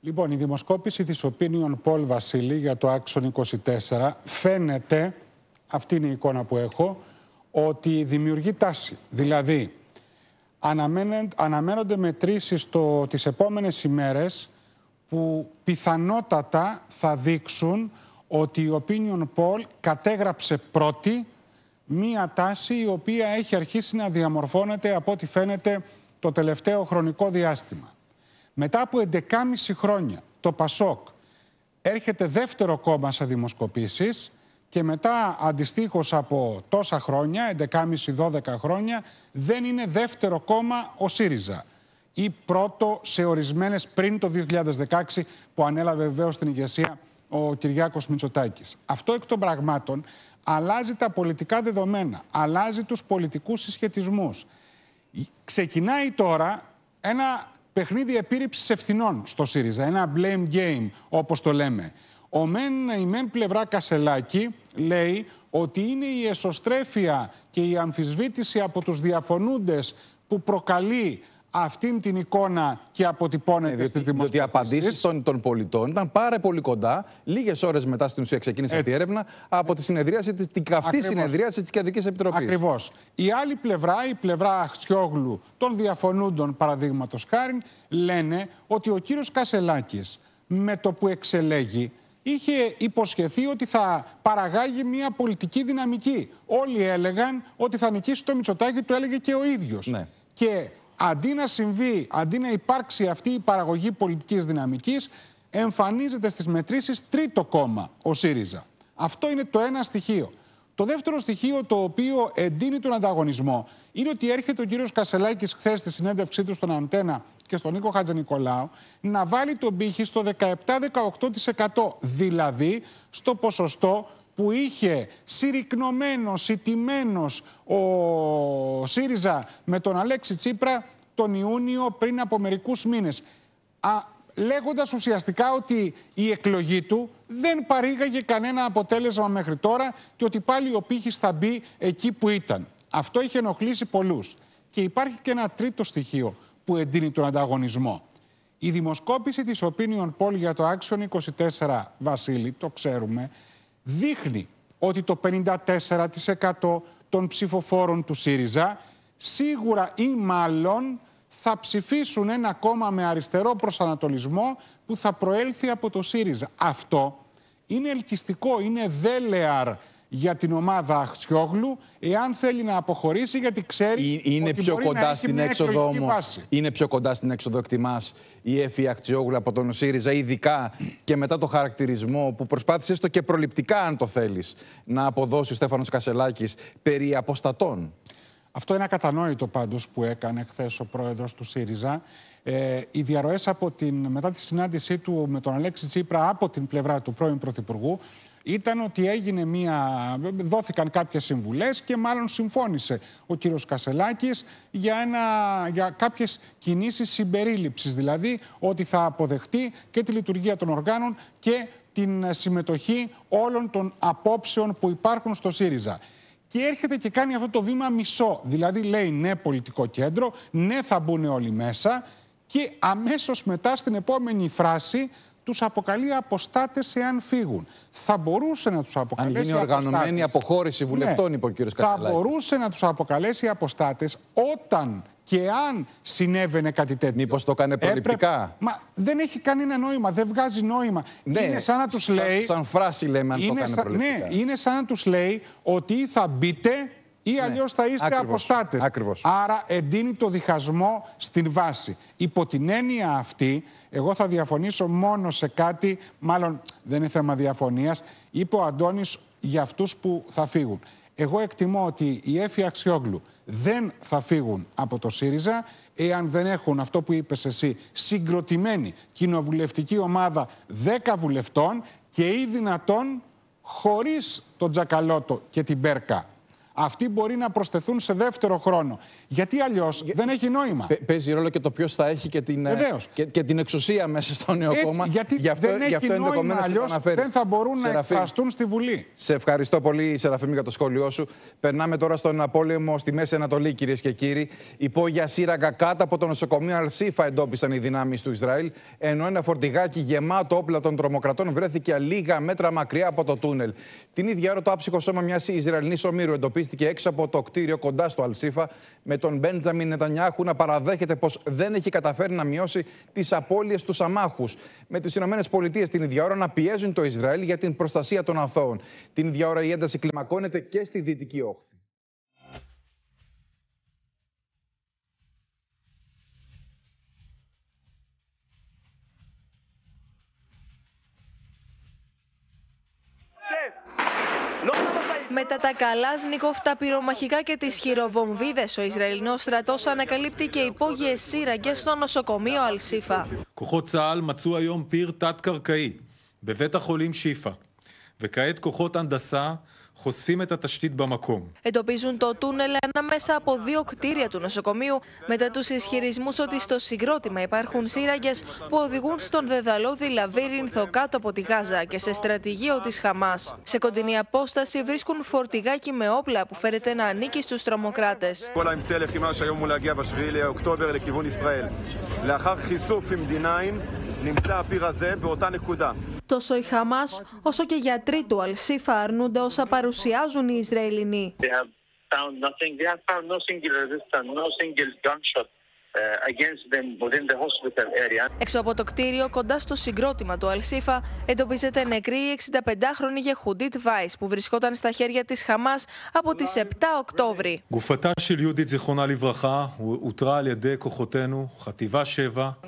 Λοιπόν, η δημοσκόπηση της Opinion Poll Βασίλη για το Action 24 φαίνεται, αυτή είναι η εικόνα που έχω, ότι δημιουργεί τάση. Δηλαδή, αναμένονται μετρήσεις το, τις επόμενες ημέρες που πιθανότατα θα δείξουν ότι η Opinion Poll κατέγραψε πρώτη μία τάση η οποία έχει αρχίσει να διαμορφώνεται από ό,τι φαίνεται το τελευταίο χρονικό διάστημα. Μετά από 11,5 χρόνια το ΠΑΣΟΚ έρχεται δεύτερο κόμμα σε δημοσκοπήσεις και μετά αντιστοίχως από τόσα χρόνια, 11,5-12 χρόνια, δεν είναι δεύτερο κόμμα ο ΣΥΡΙΖΑ ή πρώτο σε ορισμένες πριν το 2016 που ανέλαβε βεβαίως την ηγεσία ο Κυριάκος Μητσοτάκης. Αυτό εκ των πραγμάτων αλλάζει τα πολιτικά δεδομένα, αλλάζει τους πολιτικούς συσχετισμούς. Ξεκινάει τώρα ένα παιχνίδι επίρρηψης ευθυνών στο ΣΥΡΙΖΑ, ένα blame game όπως το λέμε. Ο μεν, η μεν πλευρά Κασελάκη λέει ότι είναι η εσωστρέφεια και η αμφισβήτηση από τους διαφωνούντες που προκαλεί αυτήν την εικόνα και αποτυπώνεται ε, στις δημοσιογραφίες. Διότι οι απαντήσεις των, των πολιτών ήταν πάρα πολύ κοντά, λίγες ώρες μετά στην ουσία ξεκίνησε αυτή η έρευνα, από τη συνεδρίαση, την καυτή συνεδρίαση της Κεντρικής Επιτροπής. Ακριβώς. Η άλλη πλευρά, η πλευρά Αχτσιόγλου των διαφωνούντων, παραδείγματος χάρη, λένε ότι ο κύριος Κασελάκης με το που εξελέγει είχε υποσχεθεί ότι θα παραγάγει μια πολιτική δυναμική. Όλοι έλεγαν ότι θα νικήσει το Μητσοτάκι, το έλεγε και ο ίδιος. Ναι. Και αντί να συμβεί, αντί να υπάρξει αυτή η παραγωγή πολιτικής δυναμικής, εμφανίζεται στις μετρήσεις τρίτο κόμμα, ο ΣΥΡΙΖΑ. Αυτό είναι το ένα στοιχείο. Το δεύτερο στοιχείο το οποίο εντείνει τον ανταγωνισμό είναι ότι έρχεται ο κύριος Κασελάκης χθες στη συνέντευξή του στον Αντένα και στον Νίκο Χατζανικολάου να βάλει τον πύχη στο 17-18%. Δηλαδή στο ποσοστό που είχε συρρυκνωμένος, σιτημένος ο ΣΥΡΙΖΑ με τον Αλέξη Τσίπρα τον Ιούνιο πριν από μερικούς μήνες. Α, λέγοντας ουσιαστικά ότι η εκλογή του δεν παρήγαγε κανένα αποτέλεσμα μέχρι τώρα και ότι πάλι ο πύχης θα μπει εκεί που ήταν. Αυτό είχε ενοχλήσει πολλούς. Και υπάρχει και ένα τρίτο στοιχείο που εντείνει τον ανταγωνισμό. Η δημοσκόπηση της Opinion Poll για το Action 24, Βασίλη, το ξέρουμε, δείχνει ότι το 54% των ψηφοφόρων του ΣΥΡΙΖΑ, σίγουρα ή μάλλον θα ψηφίσουν ένα κόμμα με αριστερό προσανατολισμό που θα προέλθει από το ΣΥΡΙΖΑ. Αυτό είναι ελκυστικό, είναι δέλεαρ για την ομάδα Αχτσιόγλου εάν θέλει να αποχωρήσει γιατί ξέρει είναι ότι πιο μπορεί κοντά να έχει στην μια έξοδο εκλογική όμως. βάση. Είναι πιο κοντά στην έξοδο εκτιμάς η Εφη Αχτσιόγλου από τον ΣΥΡΙΖΑ, ειδικά και μετά το χαρακτηρισμό που προσπάθησε έστω και προληπτικά, αν το θέλεις, να αποδώσει ο Στέφανος Κασελάκης περί αποστατών. Αυτό είναι ακατανόητο πάντως που έκανε χθες ο πρόεδρος του ΣΥΡΙΖΑ. Ε, οι διαρροές από την, μετά τη συνάντησή του με τον Αλέξη Τσίπρα από την πλευρά του πρώην Πρωθυπουργού ήταν ότι έγινε μια, δόθηκαν κάποιες συμβουλές και μάλλον συμφώνησε ο κύριος Κασελάκης για, ένα, για κάποιες κινήσεις συμπερίληψης, δηλαδή ότι θα αποδεχτεί και τη λειτουργία των οργάνων και την συμμετοχή όλων των απόψεων που υπάρχουν στο ΣΥΡΙΖΑ. Και έρχεται και κάνει αυτό το βήμα μισό. Δηλαδή λέει ναι πολιτικό κέντρο, ναι θα μπουν όλοι μέσα και αμέσως μετά στην επόμενη φράση τους αποκαλεί αποστάτες εάν φύγουν. Θα μπορούσε να τους Αν αποκαλέσει γίνει οργανωμένη αποστάτες. αποχώρηση βουλευτών, είπε ο κύριος Θα Κασελάκης. μπορούσε να τους αποκαλέσει αποστάτες όταν και αν συνέβαινε κάτι τέτοιο. Μήπως το έκανε προληπτικά; Μα δεν έχει κανένα νόημα, δεν βγάζει νόημα. Ναι, είναι σαν να τους σαν- λέει... σαν φράση λέμε αν το είναι έκανε σαν- προληπτικά. Ναι, είναι σαν να τους λέει ότι ή θα μπείτε ή αλλιώς θα είστε ακριβώς, αποστάτες. ακριβώς. Άρα εντείνει το διχασμό στην βάση. Υπό την έννοια αυτή, εγώ θα διαφωνήσω μόνο σε κάτι, μάλλον δεν είναι θέμα διαφωνίας, είπε ο Αντώνης για αυτούς που θα φύγουν. Εγώ εκτιμώ ότι οι Έφη Αξιόγλου δεν θα φύγουν από το ΣΥΡΙΖΑ εάν δεν έχουν αυτό που είπες εσύ συγκροτημένη κοινοβουλευτική ομάδα 10 βουλευτών και ή δυνατόν χωρίς τον Τζακαλώτο και την Μπέρκα. Αυτοί μπορεί να προσθεθούν σε δεύτερο χρόνο. Γιατί αλλιώς δεν έχει νόημα. Παι- Παίζει ρόλο και το ποιος θα έχει και την, ε, Βεβαίως. και, και την εξουσία μέσα στο νέο Έτσι, κόμμα. γιατί Γι' αυτό, δεν γι' έχει αυτό νόημα, ενδεχομένως και το αλλιώς αναφέρεις. δεν θα μπορούν να Σεραφείμ, εκφραστούν στη Βουλή. Σε ευχαριστώ πολύ, Σεραφείμ, για το σχόλιο σου. Περνάμε τώρα στον πόλεμο στη Μέση Ανατολή, κυρίες και κύριοι. Υπόγεια σύραγγα κάτω από το νοσοκομείο Αλσίφα εντόπισαν οι δυνάμεις του Ισραήλ, ενώ ένα φορτηγάκι γεμάτο όπλα των τρομοκρατών βρέθηκε λίγα μέτρα μακριά από το τούνελ. Την ίδια ώρα το άψυχο σώμα μιας Ισραηλινής ομήρου εντοπίστηκε έξω από το κτίριο κοντά στο Αλσίφα, με τον Μπέντζαμιν Νετανιάχου να παραδέχεται πως δεν έχει καταφέρει να μειώσει τις απώλειες του αμάχου. Με τις ΗΠΑ την ίδια ώρα να πιέζουν το Ισραήλ για την προστασία των αθώων. Την ίδια ώρα η ένταση κλιμακώνεται και στη Δυτική Όχθη. Μετά τα Καλάζνικοφ, τα πυρομαχικά και τις χειροβομβίδες, ο Ισραηλινός στρατός ανακαλύπτει και υπόγειες σύραγγες στο νοσοκομείο Αλσίφα. כוחות צה"ל מצאו היום פיר תת-קרקעי בבית החולים שיפא, וכעת כוחות הנדסה חושפים את התשתית במקום. Εντοπίζουν το τούνελ ανάμεσα από δύο κτίρια του νοσοκομείου μετά τους ισχυρισμούς ότι στο συγκρότημα υπάρχουν σύραγγες που οδηγούν στον δεδαλώδη λαβύρινθο κάτω από τη Γάζα και σε στρατηγείο της Χαμάς. Σε κοντινή απόσταση βρίσκουν φορτηγάκι με όπλα που φέρεται να ανήκει στους τρομοκράτες. כל האמצעי הלחימה שהיו אמור להגיע ב-7 לאוקטובר לכיוון ישראל. לאחר חישוף עם D9 נמצא הפיר הזה באותה נקודה. Τόσο η Χαμάς όσο και οι γιατροί του Αλσίφα αρνούνται όσα παρουσιάζουν οι Ισραηλινοί. They have found nothing. They have found no single resistance, no single gunshot uh, έξω από το κτίριο, κοντά στο συγκρότημα του Αλσίφα, εντοπίζεται νεκρή η 65χρονη Γεχουντίτ Βάις που βρισκόταν στα χέρια της Χαμάς από τις 7 Οκτώβρη.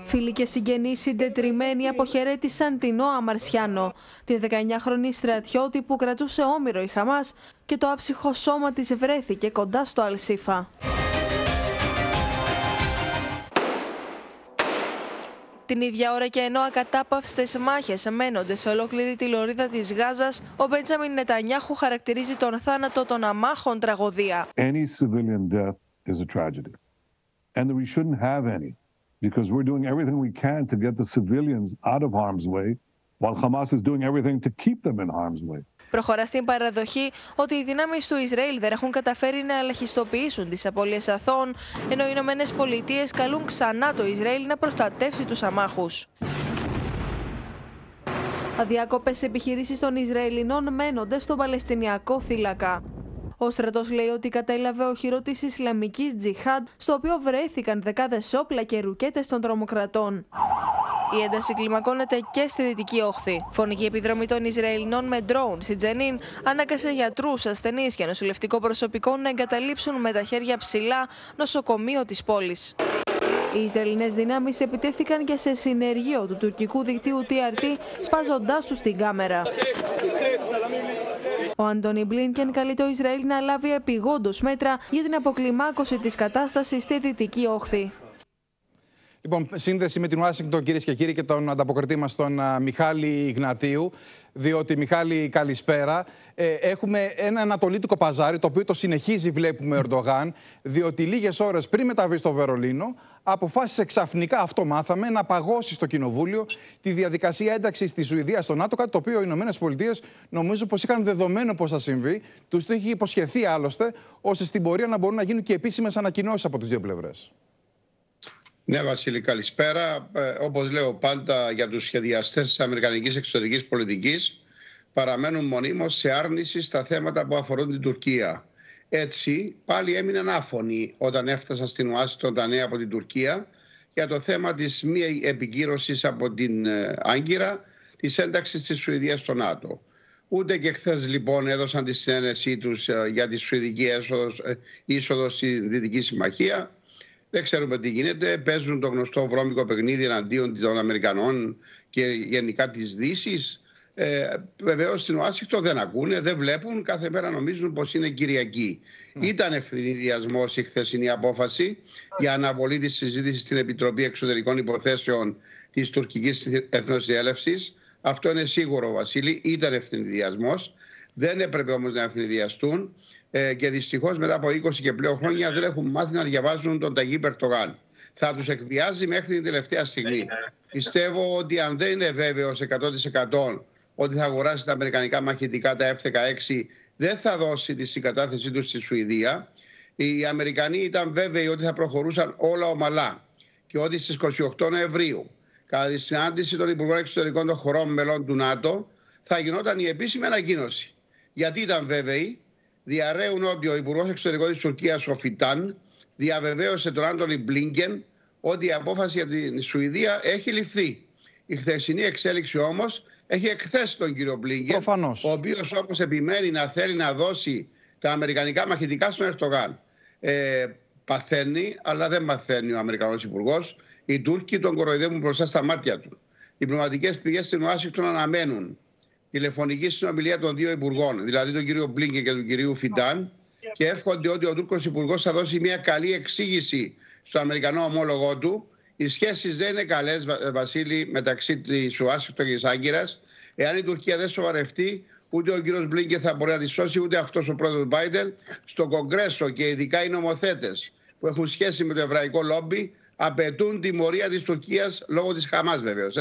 Φίλοι και συγγενείς συντετριμένοι αποχαιρέτησαν την Νόα Μαρσιάνο, Τη 19χρονη στρατιώτη που κρατούσε όμοιρο η Χαμάς και το άψυχο σώμα της βρέθηκε κοντά στο Αλσίφα. Την ίδια ώρα και ενώ ακατάπαυστες μάχες μένονται σε ολόκληρη τη λωρίδα της Γάζας, ο Μπέντζαμιν Νετανιάχου χαρακτηρίζει τον θάνατο των αμάχων τραγωδία. Any civilian death is a tragedy. And we shouldn't have any because we're doing everything we can to get the civilians out of harm's way while Hamas is doing everything to keep them in harm's way. Προχωρά στην παραδοχή ότι οι δυνάμεις του Ισραήλ δεν έχουν καταφέρει να ελαχιστοποιήσουν τις απώλειες αθώων, ενώ οι Ηνωμένες Πολιτείες καλούν ξανά το Ισραήλ να προστατεύσει τους αμάχους. Αδιάκοπες επιχειρήσεις των Ισραηλινών μένονται στον Παλαιστινιακό θύλακα. Ο στρατός λέει ότι κατέλαβε οχυρό της Ισλαμικής Τζιχάντ, στο οποίο βρέθηκαν δεκάδες όπλα και ρουκέτες των τρομοκρατών. Η ένταση κλιμακώνεται και στη δυτική όχθη. Φωνική επιδρομή των Ισραηλινών με ντρόουν στη Τζενίν ανάγκασε γιατρούς, ασθενείς και νοσηλευτικό προσωπικό να εγκαταλείψουν με τα χέρια ψηλά νοσοκομείο της πόλης. Οι Ισραηλινές δυνάμεις επιτέθηκαν και σε συνεργείο του τουρκικού δικτύου TRT, σπάζοντάς τους την κάμερα. Ο Αντώνι Μπλίνκεν καλεί το Ισραήλ να λάβει επιγόντως μέτρα για την αποκλιμάκωση της κατάστασης στη Δυτική Όχθη. Λοιπόν, σύνδεση με την Ουάσιγκτον, κυρίες και κύριοι, και τον ανταποκριτή μας, τον Μιχάλη Ιγνατίου. Διότι, Μιχάλη, καλησπέρα. Ε, έχουμε ένα ανατολίτικο παζάρι, το οποίο το συνεχίζει, βλέπουμε, ο Ερντογάν. Διότι λίγες ώρες πριν μεταβεί στο Βερολίνο, αποφάσισε ξαφνικά, αυτό μάθαμε, να παγώσει στο Κοινοβούλιο τη διαδικασία ένταξης της Σουηδίας στο ΝΑΤΟ. Κάτι το οποίο οι Ηνωμένες Πολιτείες νομίζω πως είχαν δεδομένο πώ θα συμβεί. Τους το είχε υποσχεθεί άλλωστε, ώστε στην πορεία να μπορούν να γίνουν και επίσημες ανακοινώσεις από τις δύο πλευρές. Ναι, Βασίλη, καλησπέρα. Ε, όπως λέω πάντα για τους σχεδιαστές της Αμερικανικής εξωτερικής πολιτικής παραμένουν μονίμως σε άρνηση στα θέματα που αφορούν την Τουρκία. Έτσι, πάλι έμειναν άφωνοι όταν έφτασαν στην Ουάσιγκτον τα νέα από την Τουρκία για το θέμα της μη επικύρωσης από την ε, Άγκυρα της ένταξης της Σουηδίας στο ΝΑΤΟ. Ούτε και χθες λοιπόν έδωσαν τη συνένεσή τους ε, για τη Σουηδική είσοδο στη Δυτική Συμμαχία δεν ξέρουμε τι γίνεται. Παίζουν το γνωστό βρώμικο παιχνίδι εναντίον των Αμερικανών και γενικά της Δύσης. Ε, Βεβαίως στην Ουάσιγκτο δεν ακούνε, δεν βλέπουν. Κάθε μέρα νομίζουν πως είναι Κυριακή. Mm. Ήταν ευθυνδιασμό η χθεσινή απόφαση για αναβολή της συζήτησης στην Επιτροπή Εξωτερικών Υποθέσεων της τουρκικής εθνοσυέλευσης. Αυτό είναι σίγουρο, Βασίλη. Ήταν ευθυνδιασμό. Δεν έπρεπε όμως να ευθυνδιαστούν ε, και δυστυχώς μετά από 20 και πλέον χρόνια δεν έχουν μάθει να διαβάζουν τον Ταγί Περτογάν. Θα τους εκβιάζει μέχρι την τελευταία στιγμή. Πιστεύω ότι αν δεν είναι βέβαιος 100% ότι θα αγοράσει τα αμερικανικά μαχητικά, τα F-16, δεν θα δώσει τη συγκατάθεσή τους στη Σουηδία. Οι Αμερικανοί ήταν βέβαιοι ότι θα προχωρούσαν όλα ομαλά και ότι στις 28 Νοεμβρίου, κατά τη συνάντηση των Υπουργών Εξωτερικών των χωρών μελών του ΝΑΤΟ, θα γινόταν η επίσημη ανακοίνωση. Γιατί ήταν βέβαιοι, διαρρέουν ότι ο Υπουργός Εξωτερικών της Τουρκίας, ο Φιτάν, διαβεβαίωσε τον Άντωνι Μπλίνκεν ότι η απόφαση για την Σουηδία έχει ληφθεί. Η χθεσινή εξέλιξη όμως έχει εκθέσει τον κύριο Μπλίνκεν, Προφανώς. ο οποίος όμως επιμένει να θέλει να δώσει τα αμερικανικά μαχητικά στον Ερτογάν. Ε, παθαίνει, αλλά δεν μαθαίνει ο Αμερικανός Υπουργός. Οι Τούρκοι τον κοροϊδεύουν μπροστά στα μάτια του. Οι διπλωματικέ πηγές στην Ουάσιγκτον αναμένουν τηλεφωνική συνομιλία των δύο υπουργών, δηλαδή τον κύριο Μπλίνκε και τον κύριο Φιντάν, και εύχονται ότι ο Τούρκος Υπουργός θα δώσει μια καλή εξήγηση στον Αμερικανό ομόλογό του. Οι σχέσεις δεν είναι καλές, Βασίλη, μεταξύ της Ουάσιγκτον και της Άγκυρας. Εάν η Τουρκία δεν σοβαρευτεί, ούτε ο κύριος Μπλίνκε θα μπορεί να τη σώσει, ούτε αυτός ο πρόεδρος Μπάιντεν. Στο Κογκρέσο και ειδικά οι νομοθέτες που έχουν σχέση με το εβραϊκό λόμπι απαιτούν τιμωρία της Τουρκίας λόγω της Χαμάς, βεβαίως.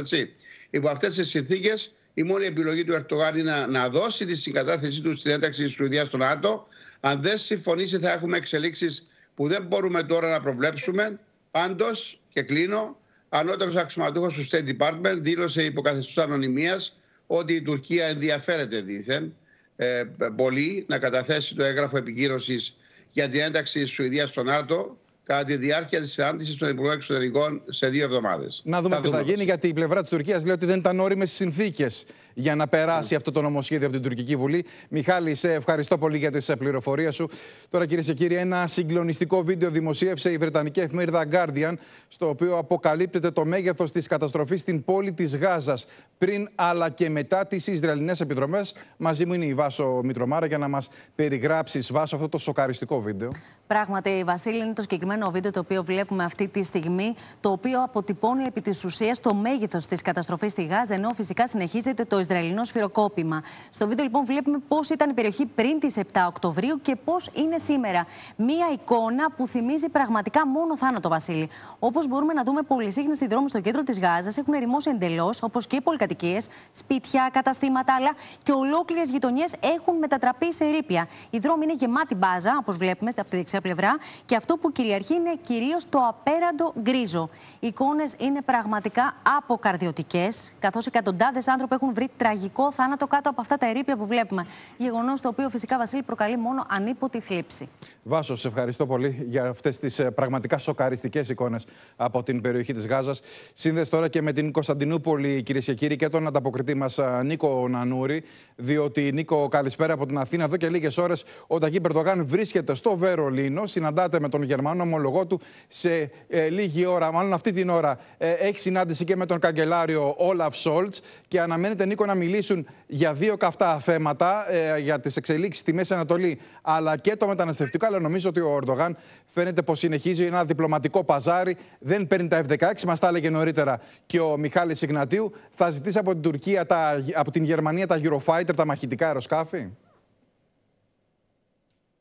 Υπό αυτές τις συνθήκες, η μόνη επιλογή του Ερτογάν είναι να, δώσει τη συγκατάθεσή του στην ένταξη της Σουηδίας στο ΝΑΤΟ. Αν δεν συμφωνήσει, θα έχουμε εξελίξεις που δεν μπορούμε τώρα να προβλέψουμε. Πάντως, και κλείνω, ανώτερο αξιωματούχος του State Department δήλωσε υποκαθεστώ ανωνυμίας ότι η Τουρκία ενδιαφέρεται δήθεν ε, πολύ να καταθέσει το έγγραφο επικύρωσης για την ένταξη της Σουηδίας στο ΝΑΤΟ κατά τη διάρκεια της συνάντησης των Υπουργών Εξωτερικών σε δύο εβδομάδες. Να δούμε τι θα γίνει, γιατί η πλευρά της Τουρκίας λέει ότι δεν ήταν όριμες συνθήκες για να περάσει αυτό το νομοσχέδιο από την Τουρκική Βουλή. Μιχάλη, σε ευχαριστώ πολύ για τις πληροφορίες σου. Τώρα, κυρίες και κύριοι, ένα συγκλονιστικό βίντεο δημοσίευσε η Βρετανική εφημερίδα Guardian, στο οποίο αποκαλύπτεται το μέγεθος της καταστροφής στην πόλη της Γάζας πριν αλλά και μετά τις Ισραηλινές επιδρομές. Μαζί μου είναι η Βάσο Μητρομάρα για να μας περιγράψεις, Βάσο, αυτό το σοκαριστικό βίντεο. Πράγματι, Βασίλη, είναι το συγκεκριμένο βίντεο το οποίο βλέπουμε αυτή τη στιγμή, το οποίο αποτυπώνει επί της ουσίας το μέγεθος της καταστροφής στη Γάζα, ενώ φυσικά συνεχίζεται το Ισραηλινό σφυροκόπημα. Στο βίντεο λοιπόν βλέπουμε πώς ήταν η περιοχή πριν τις 7 Οκτωβρίου και πώς είναι σήμερα. Μία εικόνα που θυμίζει πραγματικά μόνο θάνατο, Βασίλη. Όπως μπορούμε να δούμε, πολυσύχνε στη δρόμοι στο κέντρο της Γάζας έχουν ερημώσει εντελώς, όπως και οι πολυκατοικίες, σπίτια, καταστήματα, αλλά και ολόκληρες γειτονιές έχουν μετατραπεί σε ρήπια. Οι δρόμοι είναι γεμάτοι μπάζα, όπως βλέπουμε από τη δεξιά πλευρά, και αυτό που κυριαρχεί είναι κυρίως το απέραντο γκρίζο. Οι εικόνες είναι πραγματικά αποκαρδιωτικές, καθώς εκατοντάδες άνθρωποι έχουν βρει υποστεί τραγικό θάνατο κάτω από αυτά τα ερήπια που βλέπουμε. Γεγονός το οποίο φυσικά Βασίλη προκαλεί μόνο ανίποτη θλίψη. Βάσο, σε ευχαριστώ πολύ για αυτές τις ε, πραγματικά σοκαριστικές εικόνες από την περιοχή της Γάζας. Σύνδεση τώρα και με την Κωνσταντινούπολη, κυρίες και κύριοι, και τον ανταποκριτή μας Νίκο Νανούρη. Διότι, Νίκο, καλησπέρα από την Αθήνα. Εδώ και λίγες ώρες ο Ταγί Περδογάν βρίσκεται στο Βερολίνο, συναντάται με τον Γερμανό ομολογό του σε ε, λίγη ώρα, μάλλον αυτή την ώρα, ε, έχει συνάντηση και με τον καγκελάριο Όλαφ Σόλτς και αναμένεται, Νίκο, να μιλήσουν για δύο καυτά θέματα, ε, για τις εξελίξεις στη Μέση Ανατολή, αλλά και το μεταναστευτικό. Αλλά νομίζω ότι ο Ορντογάν φαίνεται πως συνεχίζει ένα διπλωματικό παζάρι, δεν παίρνει τα F-16, μας τα έλεγε νωρίτερα και ο Μιχάλης Ιγνατίου. Θα ζητήσει από την Τουρκία, τα, από την Γερμανία τα Eurofighter, τα μαχητικά αεροσκάφη;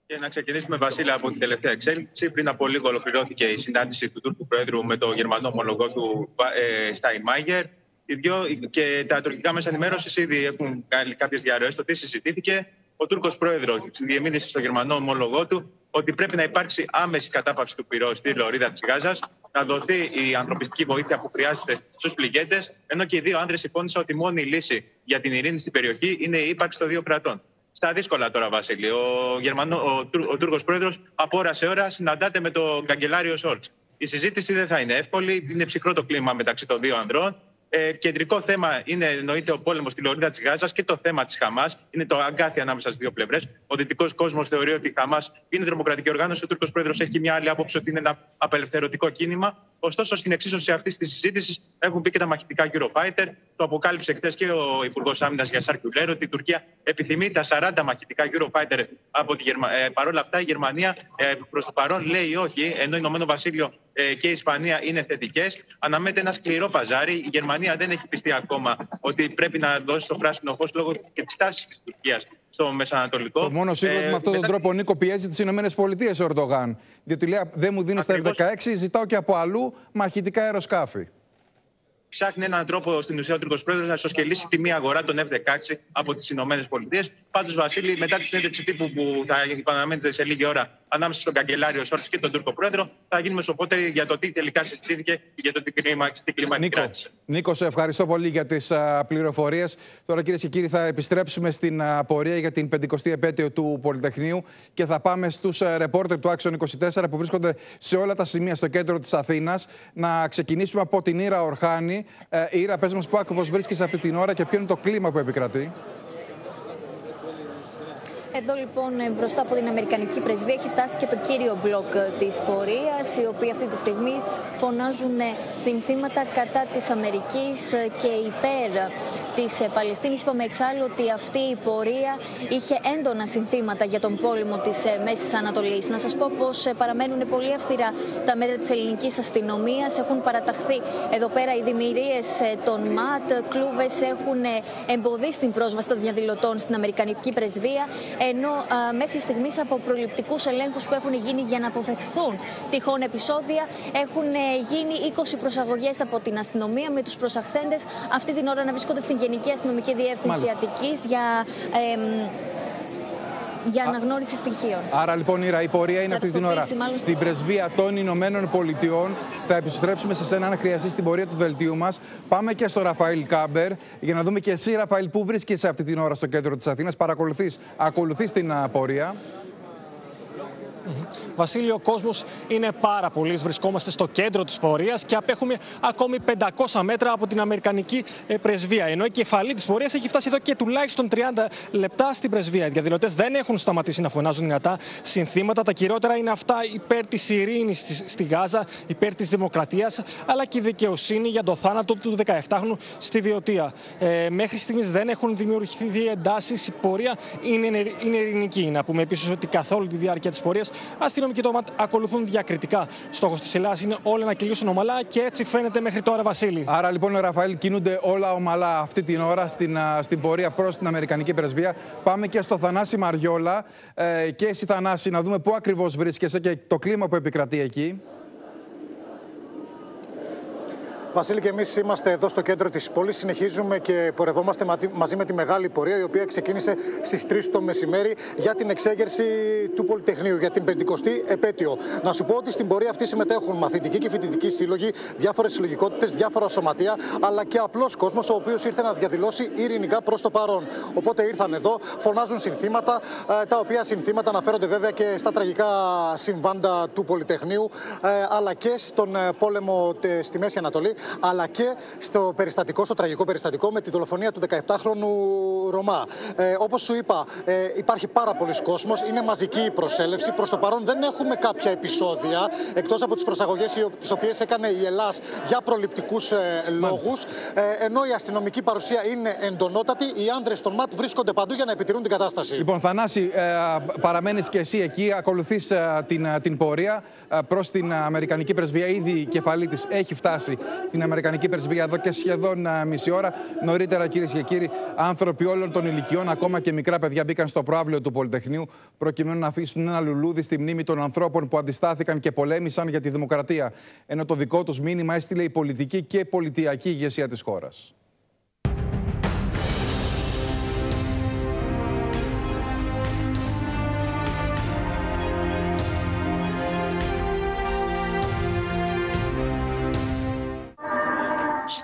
Και να ξεκινήσουμε, Βασίλη, από την τελευταία εξέλιξη. Πριν από λίγο ολοκληρώθηκε η συνάντηση του Τούρκου Πρόεδρου με τον Γερμανό ομολογό του ε, Στάινμάγερ. Και τα τουρκικά μέσα ενημέρωσης ήδη έχουν κάνει κάποιες διαρροές στο τι συζητήθηκε. Ο Τούρκος Πρόεδρος διεμήνυσε στο Γερμανό ομολογό του ότι πρέπει να υπάρξει άμεση κατάπαυση του πυρός στη λωρίδα της Γάζας, να δοθεί η ανθρωπιστική βοήθεια που χρειάζεται στους πληγέντες, ενώ και οι δύο άντρε συμφώνησαν ότι μόνη λύση για την ειρήνη στην περιοχή είναι η ύπαρξη των δύο κρατών στα δύσκολα τώρα, Βασίλη. Ο, Γερμανό, ο, ο Τούρκος πρόεδρος από ώρα σε ώρα συναντάται με τον καγκελάριο Σόλτς. Η συζήτηση δεν θα είναι εύκολη. Είναι ψυχρό το κλίμα μεταξύ των δύο ανδρών. Ε, κεντρικό θέμα είναι εννοείται ο πόλεμος στη Λωρίδα της Γάζας και το θέμα της Χαμάς. Είναι το αγκάθι ανάμεσα στις δύο πλευρές. Ο δυτικός κόσμος θεωρεί ότι η Χαμάς είναι δημοκρατική οργάνωση. Ο Τούρκος πρόεδρος έχει μια άλλη άποψη ότι είναι ένα απελευθερωτικό κίνημα. Ωστόσο, στην εξίσωση αυτής της συζήτησης έχουν μπει και τα μαχητικά Eurofighter. Το αποκάλυψε χθες και ο Υπουργός Άμυνας Γιασάρ Κιουλέρ ότι η Τουρκία επιθυμεί τα 40 μαχητικά Eurofighter από τη Γερμανία. Ε, Παρ' όλα αυτά, η Γερμανία ε, προς το παρόν λέει όχι, ενώ το Ηνωμένο Βασίλειο ε, και η Ισπανία είναι θετικές. Αναμένεται ένα σκληρό παζάρι. Η Γερμανία δεν έχει πιστεί ακόμα ότι πρέπει να δώσει το πράσινο φως λόγω και της τάσης της Τουρκίας στο Μεσανατολικό. Το μόνο σίγουρο ε, με αυτόν τον τρόπο ο Νίκο πιέζει τις ΗΠΑ ο Ορντογάν. Διότι λέει δεν μου δίνεις τα F-16, ζητάω και από αλλού μαχητικά αεροσκάφη ψάχνει έναν τρόπο στην ουσία ο Τούρκος Πρόεδρος να ισοσκελίσει τη μία αγορά των F-16 από τις Ηνωμένες Πολιτείες. Πάντως, Βασίλη, μετά τη συνέντευξη τύπου που θα επαναλαμβάνεται σε λίγη ώρα ανάμεσα στον καγκελάριο Σόρτς και τον Τούρκο Πρόεδρο, θα γίνουμε σοφότεροι για το τι τελικά συζητήθηκε για το τι κλίμα Νίκο, Νίκο, σε ευχαριστώ πολύ για τις πληροφορίες. Τώρα, κυρίες και κύριοι, θα επιστρέψουμε στην πορεία για την 50η επέτειο του Πολυτεχνείου και θα πάμε στους ρεπόρτερ του Action 24 που βρίσκονται σε όλα τα σημεία στο κέντρο της Αθήνας. Να ξεκινήσουμε από την Ήρα Ορχάνη. Ε, Ήρα, πες μας πού ακριβώς βρίσκει αυτή την ώρα και ποιο είναι το κλίμα που επικρατεί. Εδώ λοιπόν ε, μπροστά από την Αμερικανική πρεσβεία έχει φτάσει και το κύριο μπλοκ ε, της πορείας, οι οποίοι αυτή τη στιγμή φωνάζουν ε, συνθήματα κατά της Αμερικής και υπέρ της Παλαιστίνης. Είπαμε εξάλλου ότι αυτή η πορεία είχε έντονα συνθήματα για τον πόλεμο της Μέσης Ανατολής. Να σας πω πως παραμένουν πολύ αυστηρά τα μέτρα της ελληνικής αστυνομίας. Έχουν παραταχθεί εδώ πέρα οι δημιουργίες των ΜΑΤ. Κλούβες έχουν εμποδίσει την πρόσβαση των διαδηλωτών στην Αμερικανική πρεσβεία ενώ α, μέχρι στιγμής από προληπτικούς ελέγχους που έχουν γίνει για να αποφευθούν τυχόν επεισόδια έχουν ε, γίνει 20 προσαγωγές από την αστυνομία με τους προσαχθέντες αυτή την ώρα να βρίσκονται στην Γενική Αστυνομική Διεύθυνση Αττικής για. Ε, για αναγνώριση στοιχείων. Άρα λοιπόν Ήρα, η πορεία είναι αυτή την ώρα στην πρεσβεία των Ηνωμένων Πολιτειών. Θα επιστρέψουμε σε σένα αν χρειαστείς στην πορεία του δελτίου μας. Πάμε και στο Ραφαήλ Κάμπερ για να δούμε και εσύ, Ραφαήλ, πού βρίσκεσαι αυτή την ώρα στο κέντρο της Αθήνας. Παρακολουθείς, ακολουθείς την πορεία. Βασίλειο, ο κόσμος είναι πάρα πολύ. Βρισκόμαστε στο κέντρο της πορείας και απέχουμε ακόμη 500 μέτρα από την Αμερικανική ε, πρεσβεία. Ενώ η κεφαλή της πορείας έχει φτάσει εδώ και τουλάχιστον 30 λεπτά στην πρεσβεία. Οι διαδηλωτές δεν έχουν σταματήσει να φωνάζουν δυνατά συνθήματα. Τα κυριότερα είναι αυτά υπέρ της ειρήνης στη Γάζα, υπέρ της δημοκρατίας, αλλά και η δικαιοσύνη για το θάνατο του 17χρονου στη Βιωτία. Ε, μέχρι στιγμής δεν έχουν δημιουργηθεί εντάσει. Η πορεία είναι, είναι ειρηνική. Να πούμε επίσης ότι καθ' όλη τη διάρκεια της πορείας αστυνομικοί τόμα ακολουθούν διακριτικά. Στόχος της Ελλάδα είναι όλα να κυλήσουν ομαλά και έτσι φαίνεται μέχρι τώρα, Βασίλη. Άρα λοιπόν, Ραφαήλ, κινούνται όλα ομαλά αυτή την ώρα στην, στην πορεία προς την Αμερικανική πρεσβεία. Πάμε και στο Θανάση Μαριόλα. Ε, και εσύ, Θανάση, να δούμε πού ακριβώς βρίσκεσαι και το κλίμα που επικρατεί εκεί. Βασίλη, και εμείς είμαστε εδώ στο κέντρο της πόλης. Συνεχίζουμε και πορευόμαστε μαζί με τη μεγάλη πορεία, η οποία ξεκίνησε στις 3 το μεσημέρι για την εξέγερση του Πολυτεχνείου, για την 50η επέτειο. Να σου πω ότι στην πορεία αυτή συμμετέχουν μαθητικοί και φοιτητικοί σύλλογοι, διάφορες συλλογικότητες, διάφορα σωματεία, αλλά και απλός κόσμος, ο οποίος ήρθε να διαδηλώσει ειρηνικά προς το παρόν. Οπότε ήρθαν εδώ, φωνάζουν συνθήματα, ε, τα οποία συνθήματα αναφέρονται βέβαια και στα τραγικά συμβάντα του Πολυτεχνείου, ε, αλλά και στον ε, πόλεμο στη Μέση Ανατολή, αλλά και στο περιστατικό, στο τραγικό περιστατικό με τη δολοφονία του 17χρονου Ρωμά. Ε, Όπως σου είπα, ε, υπάρχει πάρα πολλοί κόσμος, είναι μαζική η προσέλευση. Προς το παρόν δεν έχουμε κάποια επεισόδια, εκτός από τις προσαγωγές τις οποίες έκανε η Ελλάδα για προληπτικούς ε, λόγους. Ε, ενώ η αστυνομική παρουσία είναι εντονότατη, οι άνδρες των ΜΑΤ βρίσκονται παντού για να επιτηρούν την κατάσταση. Λοιπόν, Θανάση, ε, παραμένεις και εσύ εκεί, ακολουθείς ε, την, ε, την πορεία ε, προς την Αμερικανική Πρεσβεία. Ήδη η κεφαλή της έχει φτάσει στην Αμερικανική Πρεσβεία εδώ και σχεδόν μισή ώρα. Νωρίτερα, κυρίες και κύριοι, άνθρωποι όλων των ηλικιών, ακόμα και μικρά παιδιά, μπήκαν στο προάβλιο του Πολυτεχνείου προκειμένου να αφήσουν ένα λουλούδι στη μνήμη των ανθρώπων που αντιστάθηκαν και πολέμησαν για τη δημοκρατία. Ενώ το δικό τους μήνυμα έστειλε η πολιτική και πολιτιακή ηγεσία της χώρας.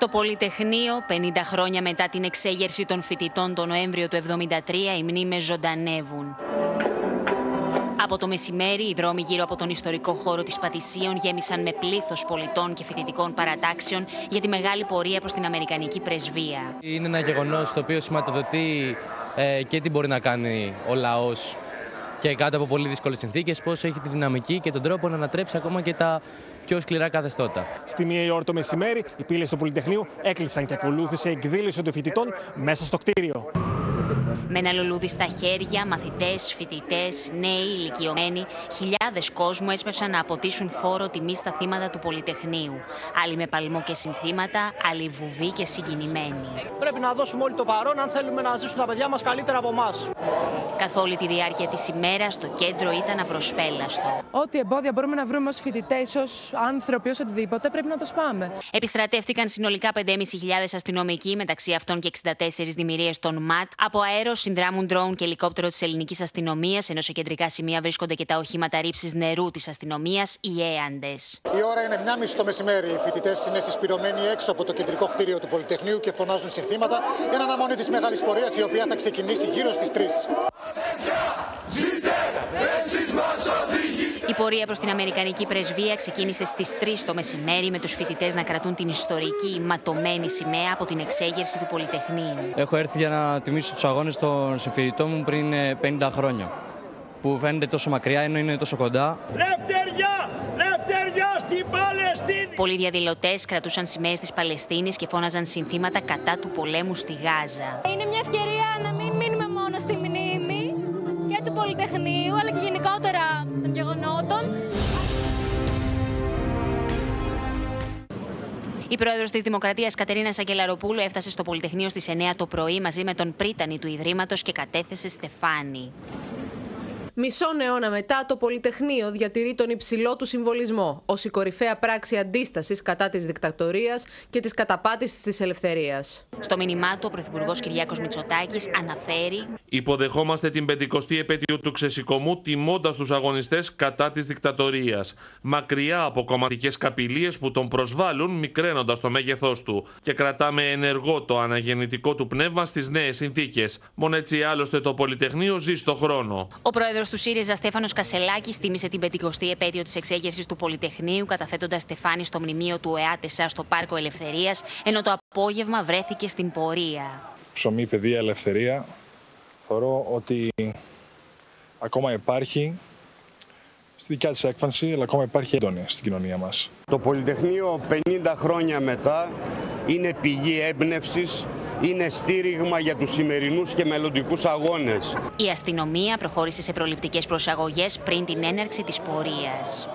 Στο Πολυτεχνείο, 50 χρόνια μετά την εξέγερση των φοιτητών τον Νοέμβριο του 1973, οι μνήμες ζωντανεύουν. Από το μεσημέρι, οι δρόμοι γύρω από τον ιστορικό χώρο της Πατησίων γέμισαν με πλήθος πολιτών και φοιτητικών παρατάξεων για τη μεγάλη πορεία προς την Αμερικανική πρεσβεία. Είναι ένα γεγονός το οποίο σηματοδοτεί ε, και τι μπορεί να κάνει ο λαός και κάτω από πολύ δύσκολες συνθήκες, πώς έχει τη δυναμική και τον τρόπο να ανατρέψει ακόμα και τα πιο σκληρά καθεστώτα. Στη μία η ώρα το μεσημέρι, οι πύλες του Πολυτεχνείου έκλεισαν και ακολούθησε εκδήλωση των φοιτητών μέσα στο κτίριο. Με ένα λουλούδι στα χέρια, μαθητές, φοιτητές, νέοι, ηλικιωμένοι, χιλιάδες κόσμου έσπευσαν να αποτίσουν φόρο τιμή στα θύματα του Πολυτεχνείου. Άλλοι με παλμό και συνθήματα, άλλοι βουβοί και συγκινημένοι. Πρέπει να δώσουμε όλοι το παρόν αν θέλουμε να ζήσουν τα παιδιά μας καλύτερα από εμάς. Καθ' όλη τη διάρκεια της ημέρας, το κέντρο ήταν απροσπέλαστο. Ό,τι εμπόδια μπορούμε να βρούμε ως φοιτητές, ως άνθρωποι, ως οτιδήποτε, πρέπει να το σπάμε. Επιστρατεύτηκαν συνολικά 5.500 αστυνομικοί, μεταξύ αυτών και 64 δημιουργίες των ΜΑΤ. Από αέρος συνδράμουν ντρόουν και ελικόπτερο της ελληνικής αστυνομίας, ενώ σε κεντρικά σημεία βρίσκονται και τα οχήματα ρήψης νερού της αστυνομίας, οι έαντες. Η ώρα είναι μια μισή το μεσημέρι. Οι φοιτητές είναι συσπηρωμένοι έξω από το κεντρικό κτίριο του Πολυτεχνείου και φωνάζουν συνθήματα για να αναμονή της μεγάλης πορείας, η οποία θα ξεκινήσει γύρω στις 3. Η πορεία προς την Αμερικανική πρεσβεία ξεκίνησε στις 3 το μεσημέρι με τους φοιτητές να κρατούν την ιστορική ματωμένη σημαία από την εξέγερση του Πολυτεχνείου. Έχω έρθει για να τιμήσω τους αγώνες των συμφιλητών μου πριν 50 χρόνια. Που φαίνεται τόσο μακριά ενώ είναι τόσο κοντά. Λευτεριά! Λευτεριά στην Παλαιστίνη! Πολλοί διαδηλωτές κρατούσαν σημαίες της Παλαιστίνης και φώναζαν συνθήματα κατά του πολέμου στη Γάζα. Είναι μια ευκαιρία να μην μείνουμε μόνο στη μνήμη και του Πολυτεχνείου, αλλά και γενικότερα των γεγονότων. Η πρόεδρος της Δημοκρατίας Κατερίνα Σακελαροπούλου έφτασε στο Πολυτεχνείο στις 9 το πρωί μαζί με τον πρίτανη του Ιδρύματος και κατέθεσε στεφάνι. Μισό αιώνα μετά, το Πολυτεχνείο διατηρεί τον υψηλό του συμβολισμό ως η κορυφαία πράξη αντίστασης κατά της δικτατορίας και της καταπάτησης της ελευθερίας. Στο μήνυμά του, ο Πρωθυπουργός Κυριάκος Μητσοτάκης αναφέρει. Υποδεχόμαστε την 50η επέτειο του ξεσηκωμού, τιμώντας τους αγωνιστές κατά της δικτατορίας. Μακριά από κομματικές καπηλίες που τον προσβάλλουν, μικραίνοντας το μέγεθός του. Και κρατάμε ενεργό το αναγεννητικό του πνεύμα στις νέες συνθήκες. Μόνο έτσι άλλωστε το Πολυτεχνείο ζει στο χρόνο. Ο πρόεδρος του ΣΥΡΙΖΑ Στέφανος Κασελάκης τίμησε την 50η επέτειο της εξέγερσης του Πολυτεχνείου, καταθέτοντας στεφάνι στο μνημείο του ΕΑΤΕΣΑ στο Πάρκο Ελευθερίας, ενώ το απόγευμα βρέθηκε στην πορεία. Ψωμί, παιδεία, ελευθερία. Θεωρώ ότι ακόμα υπάρχει στη δικιά της έκφανση, αλλά ακόμα υπάρχει έντονη στην κοινωνία μας. Το Πολυτεχνείο 50 χρόνια μετά είναι πηγή έμπνευσης είναι στήριγμα για τους σημερινούς και μελλοντικούς αγώνες. Η αστυνομία προχώρησε σε προληπτικές προσαγωγές πριν την έναρξη της πορείας.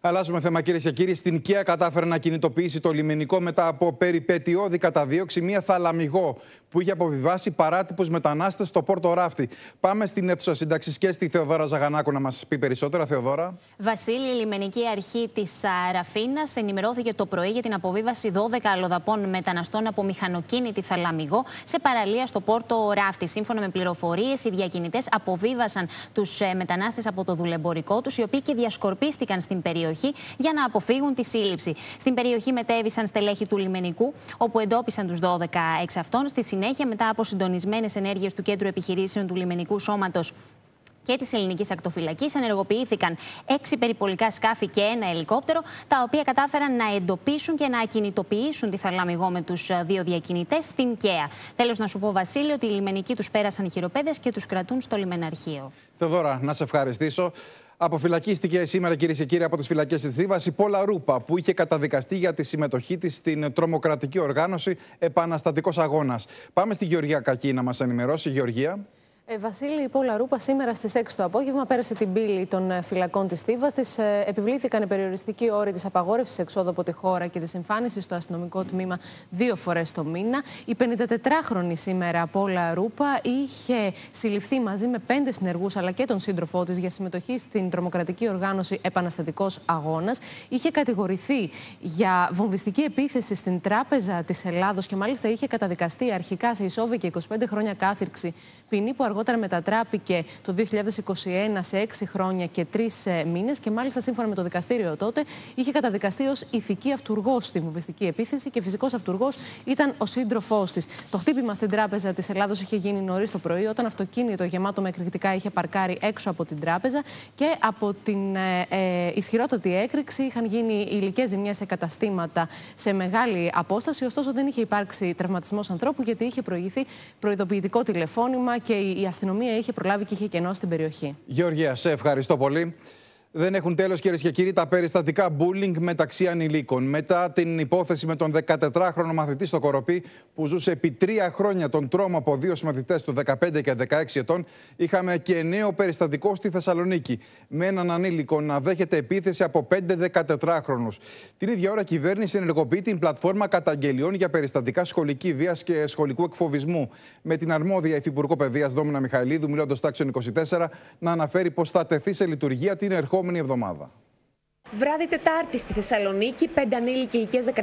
Αλλάζουμε θέμα, κυρίες και κύριοι. Στην ΚΕΑ κατάφερε να κινητοποιήσει το λιμενικό μετά από περιπετειώδη καταδίωξη. Μία θαλαμιγό που είχε αποβιβάσει παράτυπου μετανάστες στο Πόρτο Ράφτη. Πάμε στην αίθουσα σύνταξης και στη Θεοδόρα Ζαγανάκου να μας πει περισσότερα. Θεοδόρα. Βασίλη, η λιμενική αρχή της Ραφίνα ενημερώθηκε το πρωί για την αποβίβαση 12 αλλοδαπών μεταναστών από μηχανοκίνητη θαλαμιγό σε παραλία στο Πόρτο Ράφτη. Σύμφωνα με πληροφορίες, οι διακινητές αποβίβασαν τους ε, μετανάστες από το δουλεμπορικό τους, οι οποίοι και διασκορπίστηκαν στην περιοχή για να αποφύγουν τη σύλληψη. Στην περιοχή μετέβησαν στελέχη του λιμενικού, όπου εντόπισαν τους 12 εξ αυτών. Στη συνέχεια, μετά από συντονισμένες ενέργειες του Κέντρου Επιχειρήσεων του Λιμενικού Σώματος και της Ελληνικής Ακτοφυλακής ενεργοποιήθηκαν έξι περιπολικά σκάφη και ένα ελικόπτερο, τα οποία κατάφεραν να εντοπίσουν και να ακινητοποιήσουν τη θαλάμιγό με τους δύο διακινητές στην ΚΕΑ. Τέλο, να σου πω, Βασίλειο, ότι οι λιμενικοί τους πέρασαν χειροπέδες και τους κρατούν στο λιμεναρχείο. Θεοδόρα, να σε ευχαριστήσω. Αποφυλακίστηκε σήμερα, κυρίες και κύριοι, από τις φυλακές της Θήβα η Πόλα Ρούπα, που είχε καταδικαστεί για τη συμμετοχή της στην τρομοκρατική οργάνωση Επαναστατικός Αγώνας. Πάμε στη Γεωργία Κακή να μας ενημερώσει. Γεωργία. Ε, Βασίλη, η Πόλα Ρούπα σήμερα στις 6 το απόγευμα πέρασε την πύλη των ε, φυλακών της Θήβα. Της ε, επιβλήθηκαν οι περιοριστικοί όροι της απαγόρευσης εξόδου από τη χώρα και της εμφάνισης στο αστυνομικό τμήμα δύο φορές το μήνα. Η 54χρονη σήμερα Πόλα Ρούπα είχε συλληφθεί μαζί με πέντε συνεργούς αλλά και τον σύντροφό της για συμμετοχή στην τρομοκρατική οργάνωση Επαναστατικός Αγώνας. Είχε κατηγορηθεί για βομβιστική επίθεση στην Τράπεζα της Ελλάδος και μάλιστα είχε καταδικαστεί αρχικά σε ισόβη και 25 χρόνια κάθυρξη ποινή που αργότερα μετατράπηκε το 2021 σε 6 χρόνια και 3 ε, μήνες και μάλιστα σύμφωνα με το δικαστήριο τότε είχε καταδικαστεί ως ηθική αυτούργος στη βομβιστική επίθεση και φυσικός αυτούργος ήταν ο σύντροφός της. Το χτύπημα στην Τράπεζα της Ελλάδος είχε γίνει νωρίς το πρωί, όταν αυτοκίνητο γεμάτο με εκρηκτικά είχε παρκάρει έξω από την τράπεζα και από την ε, ε ισχυρότατη έκρηξη είχαν γίνει υλικές ζημιές σε καταστήματα σε μεγάλη απόσταση. Ωστόσο, δεν είχε υπάρξει τραυματισμός ανθρώπου γιατί είχε προηγηθεί προειδοποιητικό τηλεφώνημα και η αστυνομία είχε προλάβει και είχε κενό στην περιοχή. Γεωργία, σε ευχαριστώ πολύ. Δεν έχουν τέλος, κυρίες και κύριοι, τα περιστατικά bullying μεταξύ ανηλίκων. Μετά την υπόθεση με τον 14χρονο μαθητή στο Κοροπή, που ζούσε επί τρία χρόνια τον τρόμο από δύο συμμαθητές του 15 και 16 ετών, είχαμε και νέο περιστατικό στη Θεσσαλονίκη. Με έναν ανήλικο να δέχεται επίθεση από 5 14χρονου. Την ίδια ώρα, η κυβέρνηση ενεργοποιεί την πλατφόρμα καταγγελιών για περιστατικά σχολική βίας και σχολικού εκφοβισμού. Με την αρμόδια Υφυπουργό Παιδείας Δόμηνα Μιχαηλίδου, μιλώντας τάξεων 24, να αναφέρει πως θα τεθεί σε λειτουργία την ερχόμενη επόμενη εβδομάδα. Βράδυ Τετάρτη στη Θεσσαλονίκη, πέντε ανήλικοι ηλικία 14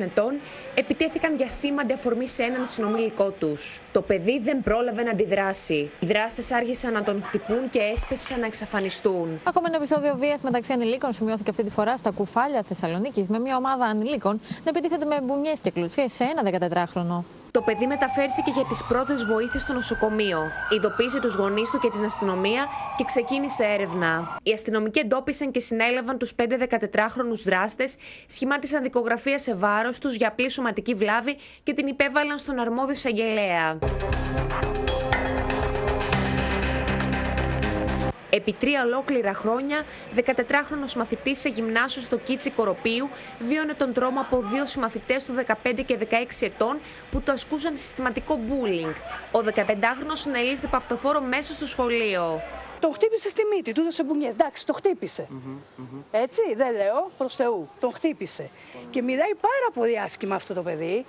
ετών επιτέθηκαν για σήμαντη αφορμή σε έναν συνομιλικό τους. Το παιδί δεν πρόλαβε να αντιδράσει. Οι δράστες άρχισαν να τον χτυπούν και έσπευσαν να εξαφανιστούν. Ακόμα ένα επεισόδιο βίας μεταξύ ανηλίκων σημειώθηκε αυτή τη φορά στα κουφάλια Θεσσαλονίκης με μια ομάδα ανηλίκων να επιτίθεται με μπουνιές και κλωτσιέ σε ένα 14χρονο. Το παιδί μεταφέρθηκε για τις πρώτες βοήθειες στο νοσοκομείο. Ειδοποίησε τους γονείς του και την αστυνομία και ξεκίνησε έρευνα. Οι αστυνομικοί εντόπισαν και συνέλαβαν τους 5 14χρονου δράστες, σχημάτισαν δικογραφία σε βάρος τους για απλή σωματική βλάβη και την υπέβαλαν στον αρμόδιο εισαγγελέα. Επί τρία ολόκληρα χρόνια, 14χρονο μαθητής σε γυμνάσιο στο Κίτσι Κοροπίου βίωνε τον τρόμο από δύο συμμαθητές του 15 και 16 ετών που το ασκούσαν συστηματικό bullying. Ο 15χρονο συνελήφθη από αυτοφόρο μέσα στο σχολείο. Το χτύπησε στη μύτη, του έδωσε μπουνιέ. Εντάξει, το χτύπησε. Έτσι, δεν λέω, προς Θεού. Τον χτύπησε. Και μιλάει πάρα πολύ άσχημα αυτό το παιδί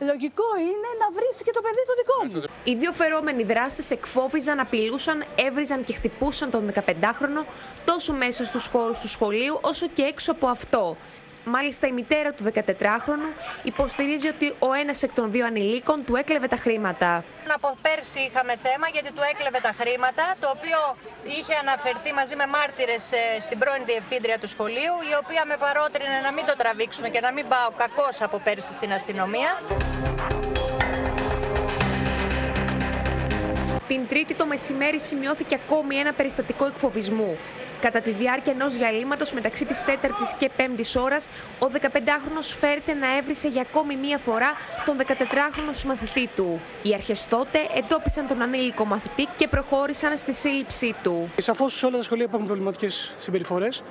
λογικό είναι να βρεις και το παιδί το δικό μου. Οι δύο φερόμενοι δράστες εκφόβιζαν, απειλούσαν, έβριζαν και χτυπούσαν τον 15χρονο τόσο μέσα στους χώρους του σχολείου όσο και έξω από αυτό. Μάλιστα, η μητέρα του 14χρονου υποστηρίζει ότι ο ένας εκ των δύο ανηλίκων του έκλεβε τα χρήματα. Από πέρσι είχαμε θέμα γιατί του έκλεβε τα χρήματα, το οποίο είχε αναφερθεί μαζί με μάρτυρες ε, στην πρώην διευθύντρια του σχολείου, η οποία με παρότρινε να μην το τραβήξουμε και να μην πάω κακώς από πέρσι στην αστυνομία. Την Τρίτη το μεσημέρι σημειώθηκε ακόμη ένα περιστατικό εκφοβισμού. Κατά τη διάρκεια ενός διαλύματο μεταξύ της 4η και 5η ώρας, ο 15χρονο φέρεται να έβρισε για ακόμη μία φορά τον 14χρονο συμμαθητή του. Οι αρχές τότε εντόπισαν τον ανήλικο μαθητή και προχώρησαν στη σύλληψή του. Σαφώς σε όλα τα σχολεία υπάρχουν προβληματικές συμπεριφορές.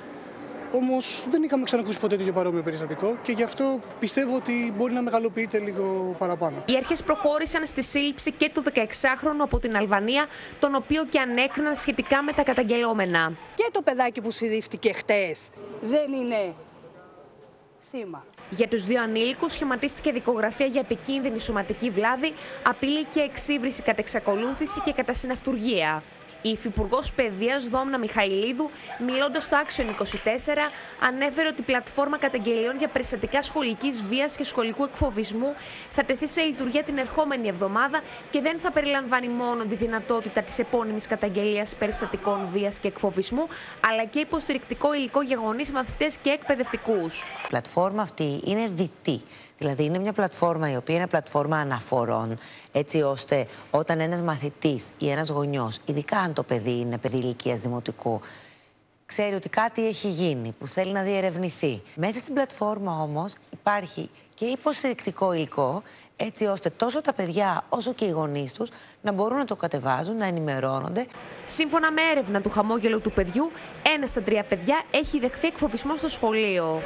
Όμως δεν είχαμε ξανακούσει ποτέ τέτοιο παρόμοιο περιστατικό και γι' αυτό πιστεύω ότι μπορεί να μεγαλοποιείται λίγο παραπάνω. Οι αρχές προχώρησαν στη σύλληψη και του 16χρονου από την Αλβανία, τον οποίο και ανέκριναν σχετικά με τα καταγγελόμενα. Και το παιδάκι που συλλήφθηκε χτες δεν είναι θύμα. Για τους δύο ανήλικους σχηματίστηκε δικογραφία για επικίνδυνη σωματική βλάβη, απειλή και εξύβριση κατά εξακολούθηση και κατά συναυτουργία. Η Υφυπουργός Παιδείας Δόμνα Μιχαηλίδου, μιλώντας στο Action 24, ανέφερε ότι η πλατφόρμα καταγγελιών για περιστατικά σχολικής βίας και σχολικού εκφοβισμού θα τεθεί σε λειτουργία την ερχόμενη εβδομάδα και δεν θα περιλαμβάνει μόνο τη δυνατότητα της επώνυμης καταγγελίας περιστατικών βίας και εκφοβισμού, αλλά και υποστηρικτικό υλικό για γονείς, μαθητές και εκπαιδευτικούς. Η πλατφόρμα αυτή είναι δυτή. Δηλαδή είναι μια πλατφόρμα η οποία είναι πλατφόρμα αναφορών, έτσι ώστε όταν ένας μαθητής ή ένας γονιός, ειδικά αν το παιδί είναι παιδί ηλικίας δημοτικού, ξέρει ότι κάτι έχει γίνει που θέλει να διερευνηθεί. Μέσα στην πλατφόρμα όμως υπάρχει και υποστηρικτικό υλικό, έτσι ώστε τόσο τα παιδιά όσο και οι γονείς τους να μπορούν να το κατεβάζουν, να ενημερώνονται. Σύμφωνα με έρευνα του χαμόγελου του παιδιού, ένας στα τρία παιδιά έχει δεχθεί εκφοβισμό στο σχολείο.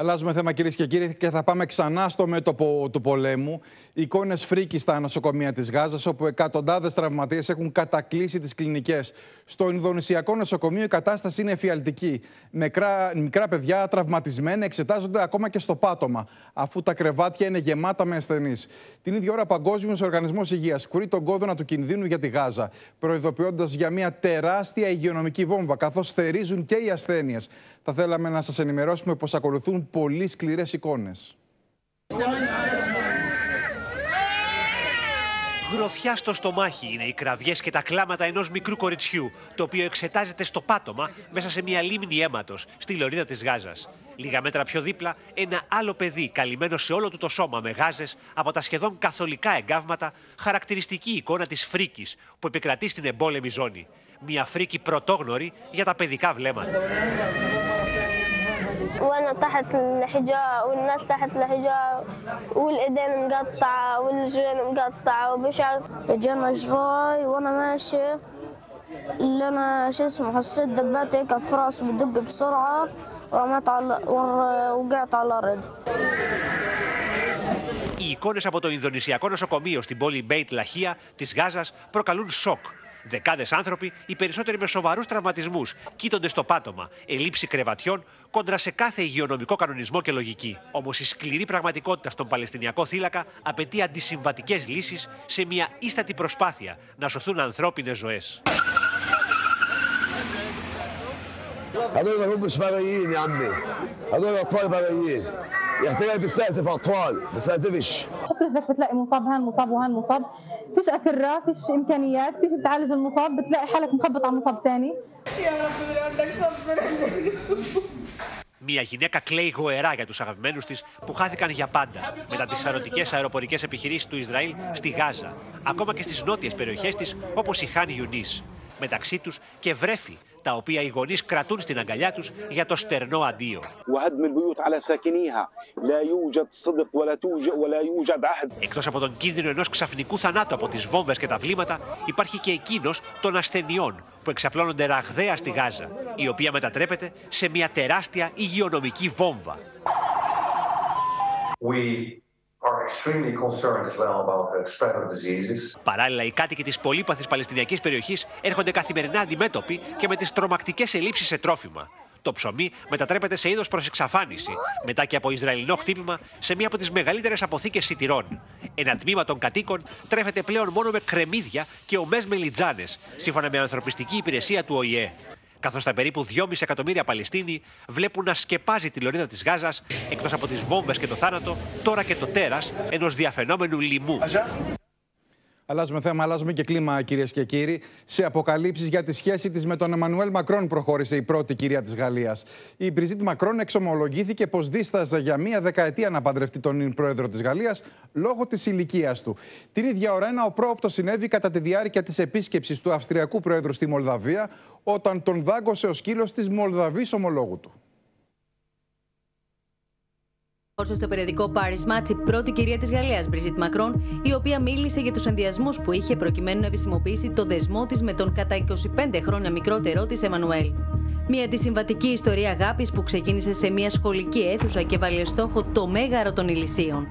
Αλλάζουμε θέμα κυρίες και κύριοι και θα πάμε ξανά στο μέτωπο του πολέμου. Εικόνες φρίκη στα νοσοκομεία της Γάζας, όπου εκατοντάδες τραυματίες έχουν κατακλείσει τις κλινικές. Στο Ινδονησιακό νοσοκομείο η κατάσταση είναι εφιαλτική. Μικρά, μικρά παιδιά τραυματισμένα εξετάζονται ακόμα και στο πάτωμα, αφού τα κρεβάτια είναι γεμάτα με ασθενείς. Την ίδια ώρα, ο Παγκόσμιος Οργανισμός Υγείας κουρεί τον κόδωνα του κινδύνου για τη Γάζα, προειδοποιώντας για μια τεράστια υγειονομική βόμβα, καθώς θερίζουν και οι ασθένειες. Θα θέλαμε να σας ενημερώσουμε πως ακολουθούν πολύ σκληρές εικόνες. Γροθιά στο στομάχι είναι οι κραυγές και τα κλάματα ενός μικρού κοριτσιού, το οποίο εξετάζεται στο πάτωμα μέσα σε μια λίμνη αίματος στη λωρίδα της Γάζας. Λίγα μέτρα πιο δίπλα, ένα άλλο παιδί καλυμμένο σε όλο του το σώμα με γάζες από τα σχεδόν καθολικά εγκάβματα, χαρακτηριστική εικόνα της φρίκης που επικρατεί στην εμπόλεμη ζώνη. Μια φρίκη πρωτόγνωρη για τα παιδικά βλέμματα. وانا تحت الحجاب والناس تحت الحجاب والايدين مقطعه والرجلين مقطعه ومش عارف اجانا جراي وانا ماشي اللي انا شو اسمه حسيت دبات هيك في راسي بدق بسرعه ورميت على ور- وقعت على الارض Οι εικόνε από το Ινδονησιακό νοσοκομείο στην πόλη Μπέιτ Λαχία τη Γάζα προκαλούν σοκ. Δεκάδες άνθρωποι, οι περισσότεροι με σοβαρούς τραυματισμούς, κοίτονται στο πάτωμα, ελλείψει κρεβατιών, κόντρα σε κάθε υγειονομικό κανονισμό και λογική. Όμως η σκληρή πραγματικότητα στον Παλαιστινιακό θύλακα απαιτεί αντισυμβατικές λύσεις σε μια ύστατη προσπάθεια να σωθούν ανθρώπινες ζωές. هذول ما همش بريين يا عمي هذول اطفال بريين يحتاج بيستهدف اطفال ما بيستهدفش رجلك بتلاقي مصاب هان مصاب وهان مصاب فيش اسرة فيش امكانيات تيجي بتعالج المصاب بتلاقي حالك مخبط على مصاب تاني يا رب من عندك صبر Μια γυναίκα κλαίει γοερά για του αγαπημένου τη που χάθηκαν για πάντα μετά τι σαρωτικέ αεροπορικέ επιχειρήσει του Ισραήλ στη Γάζα, ακόμα και στι νότιε περιοχέ τη όπω η Χάν Ιουνί. Μεταξύ του και βρέφη, τα οποία οι γονείς κρατούν στην αγκαλιά τους για το στερνό αντίο. Εκτός από τον κίνδυνο ενός ξαφνικού θανάτου από τις βόμβες και τα βλήματα, υπάρχει και εκείνος των ασθενειών που εξαπλώνονται ραγδαία στη Γάζα, η οποία μετατρέπεται σε μια τεράστια υγειονομική βόμβα are extremely concerned as well about the spread of diseases. Παράλληλα, οι κάτοικοι της πολύπαθης Παλαιστινιακής περιοχής έρχονται καθημερινά αντιμέτωποι και με τις τρομακτικές ελλείψεις σε τρόφιμα. Το ψωμί μετατρέπεται σε είδος προς εξαφάνιση, μετά και από Ισραηλινό χτύπημα σε μία από τις μεγαλύτερες αποθήκες σιτηρών. Ένα τμήμα των κατοίκων τρέφεται πλέον μόνο με κρεμμύδια και ομές μελιτζάνε, σύμφωνα με ανθρωπιστική υπηρεσία του ΟΗΕ. Καθώς τα περίπου 2,5 εκατομμύρια Παλαιστίνοι βλέπουν να σκεπάζει τη λωρίδα της Γάζας, εκτός από τις βόμβες και το θάνατο, τώρα και το τέρας ενός διαφαινόμενου λοιμού. Αλλάζουμε θέμα, αλλάζουμε και κλίμα, κυρίες και κύριοι. Σε αποκαλύψεις για τη σχέση της με τον Εμμανουέλ Μακρόν, προχώρησε η πρώτη κυρία της Γαλλίας. Η Μπριζίτ Μακρόν εξομολογήθηκε πως δίσταζε για μία δεκαετία να παντρευτεί τον πρόεδρο της Γαλλίας λόγω της ηλικίας του. Την ίδια ώρα, ένα οπρόοπτο συνέβη κατά τη διάρκεια της επίσκεψης του Αυστριακού Πρόεδρου στη Μολδαβία, όταν τον δάγκωσε ο σκύλος της Μολδαβής ομολόγου του. Όσο στο περιοδικό Paris Match, η πρώτη κυρία της Γαλλίας, Μπριζίτ Μακρόν, η οποία μίλησε για τους ενδιασμούς που είχε προκειμένου να επισημοποιήσει το δεσμό της με τον κατά 25 χρόνια μικρότερό της Εμμανουέλ. Μια αντισυμβατική ιστορία αγάπης που ξεκίνησε σε μια σχολική αίθουσα και βάλε στόχο το μέγαρο των ηλισίων.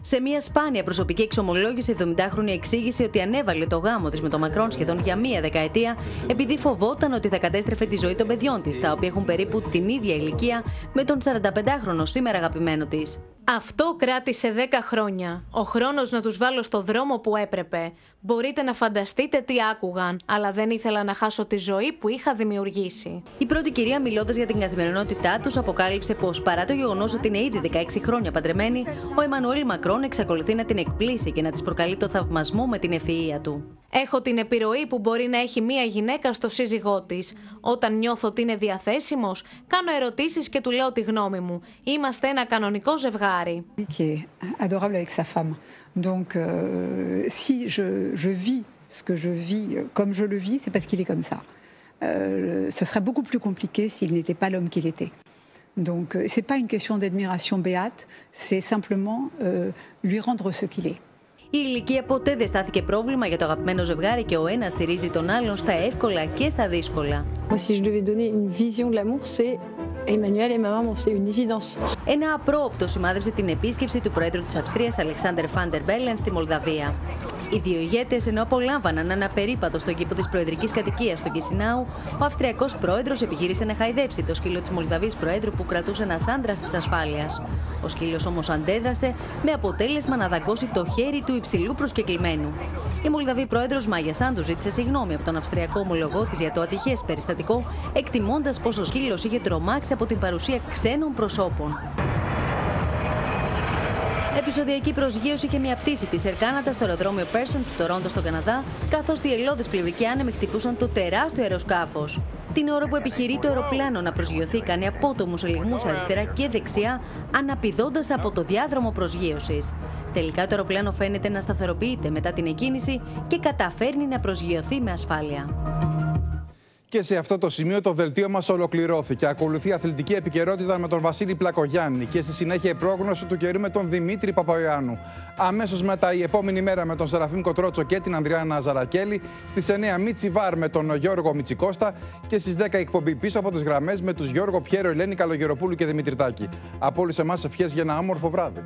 Σε μια σπάνια προσωπική εξομολόγηση, 70χρονη εξήγησε ότι ανέβαλε το γάμο της με τον Μακρόν σχεδόν για μία δεκαετία, επειδή φοβόταν ότι θα κατέστρεφε τη ζωή των παιδιών της, τα οποία έχουν περίπου την ίδια ηλικία με τον 45χρονο σήμερα αγαπημένο της. Αυτό κράτησε 10 χρόνια. Ο χρόνος να τους βάλω στο δρόμο που έπρεπε. Μπορείτε να φανταστείτε τι άκουγαν, αλλά δεν ήθελα να χάσω τη ζωή που είχα δημιουργήσει. Η πρώτη κυρία, μιλώντας για την καθημερινότητά τους, αποκάλυψε πως παρά το γεγονός ότι είναι ήδη 16 χρόνια παντρεμένη, ο Εμμανουέλ Μακρόν εξακολουθεί να την εκπλήσει και να της προκαλεί το θαυμασμό με την ευφυα του. Έχω την επιρροή που μπορεί να έχει μία γυναίκα στο σύζυγό τη. Όταν νιώθω ότι είναι διαθέσιμο, κάνω ερωτήσει και του λέω τη γνώμη μου. Είμαστε ένα κανονικό ζευγάρι. qui est adorable avec sa femme. Donc, euh, si je, je vis ce que je vis euh, comme je le vis, c'est parce qu'il est comme ça. Euh, ce serait beaucoup plus compliqué s'il n'était pas l'homme qu'il était. Donc, euh, c'est pas une question d'admiration béate, c'est simplement euh, lui rendre ce qu'il est. Η ηλικία ποτέ δεν στάθηκε πρόβλημα για το αγαπημένο ζευγάρι και ο ένας στηρίζει τον άλλον στα εύκολα και στα δύσκολα. Moi, si je devais donner une vision de l'amour, c'est Emmanuel et ma maman, c'est une évidence. Ένα απρόοπτο σημάδεψε την επίσκεψη του Προέδρου της Αυστρίας Αλεξάνδρ Φάντερ Μπέλεν στη Μολδαβία. Οι δύο ηγέτες, ενώ απολάμβαναν ένα περίπατο στον κήπο της Προεδρικής Κατοικίας στο Κισινάου, ο Αυστριακός Πρόεδρος επιχείρησε να χαϊδέψει το σκύλο της Μολδαβής Προέδρου που κρατούσε ένας άντρας της ασφάλειας. Ο σκύλος όμως αντέδρασε με αποτέλεσμα να δαγκώσει το χέρι του υψηλού προσκεκλημένου. Η Μολδαβή Πρόεδρος Μάγια Σάντου ζήτησε συγγνώμη από τον Αυστριακό ομολογό της για το ατυχές περιστατικό, εκτιμώντας πως ο σκύλος είχε τρομάξει από την παρουσία ξένων προσώπων. Επισοδιακή προσγείωση είχε μια πτήση της Air Canada στο αεροδρόμιο Πέρσον του Τορόντο στον Καναδά, καθώς οι ελώδε πλευρικοί άνεμοι χτυπούσαν το τεράστιο αεροσκάφος. Την ώρα που επιχειρεί το αεροπλάνο να προσγειωθεί, κάνει απότομους ελιγμούς αριστερά και δεξιά, αναπηδώντας από το διάδρομο προσγείωσης. Τελικά το αεροπλάνο φαίνεται να σταθεροποιείται μετά την εκκίνηση και καταφέρνει να προσγειωθεί με ασφάλεια. Και σε αυτό το σημείο το δελτίο μας ολοκληρώθηκε. Ακολουθεί αθλητική επικαιρότητα με τον Βασίλη Πλακογιάννη και στη συνέχεια η πρόγνωση του καιρού με τον Δημήτρη Παπαϊωάννου. Αμέσως μετά η επόμενη μέρα με τον Σεραφείμ Κοτρότσο και την Ανδριάνα Ζαρακέλη. Στις 9 Μίτσι Βάρ με τον Γιώργο Μιτσικώστα και στις 10 εκπομπή πίσω από τις γραμμές με τους Γιώργο Πιέρο, Ελένη Καλογεροπούλου και Δημήτρη Τάκη. Από όλους εμάς ευχές για ένα άμορφο βράδυ.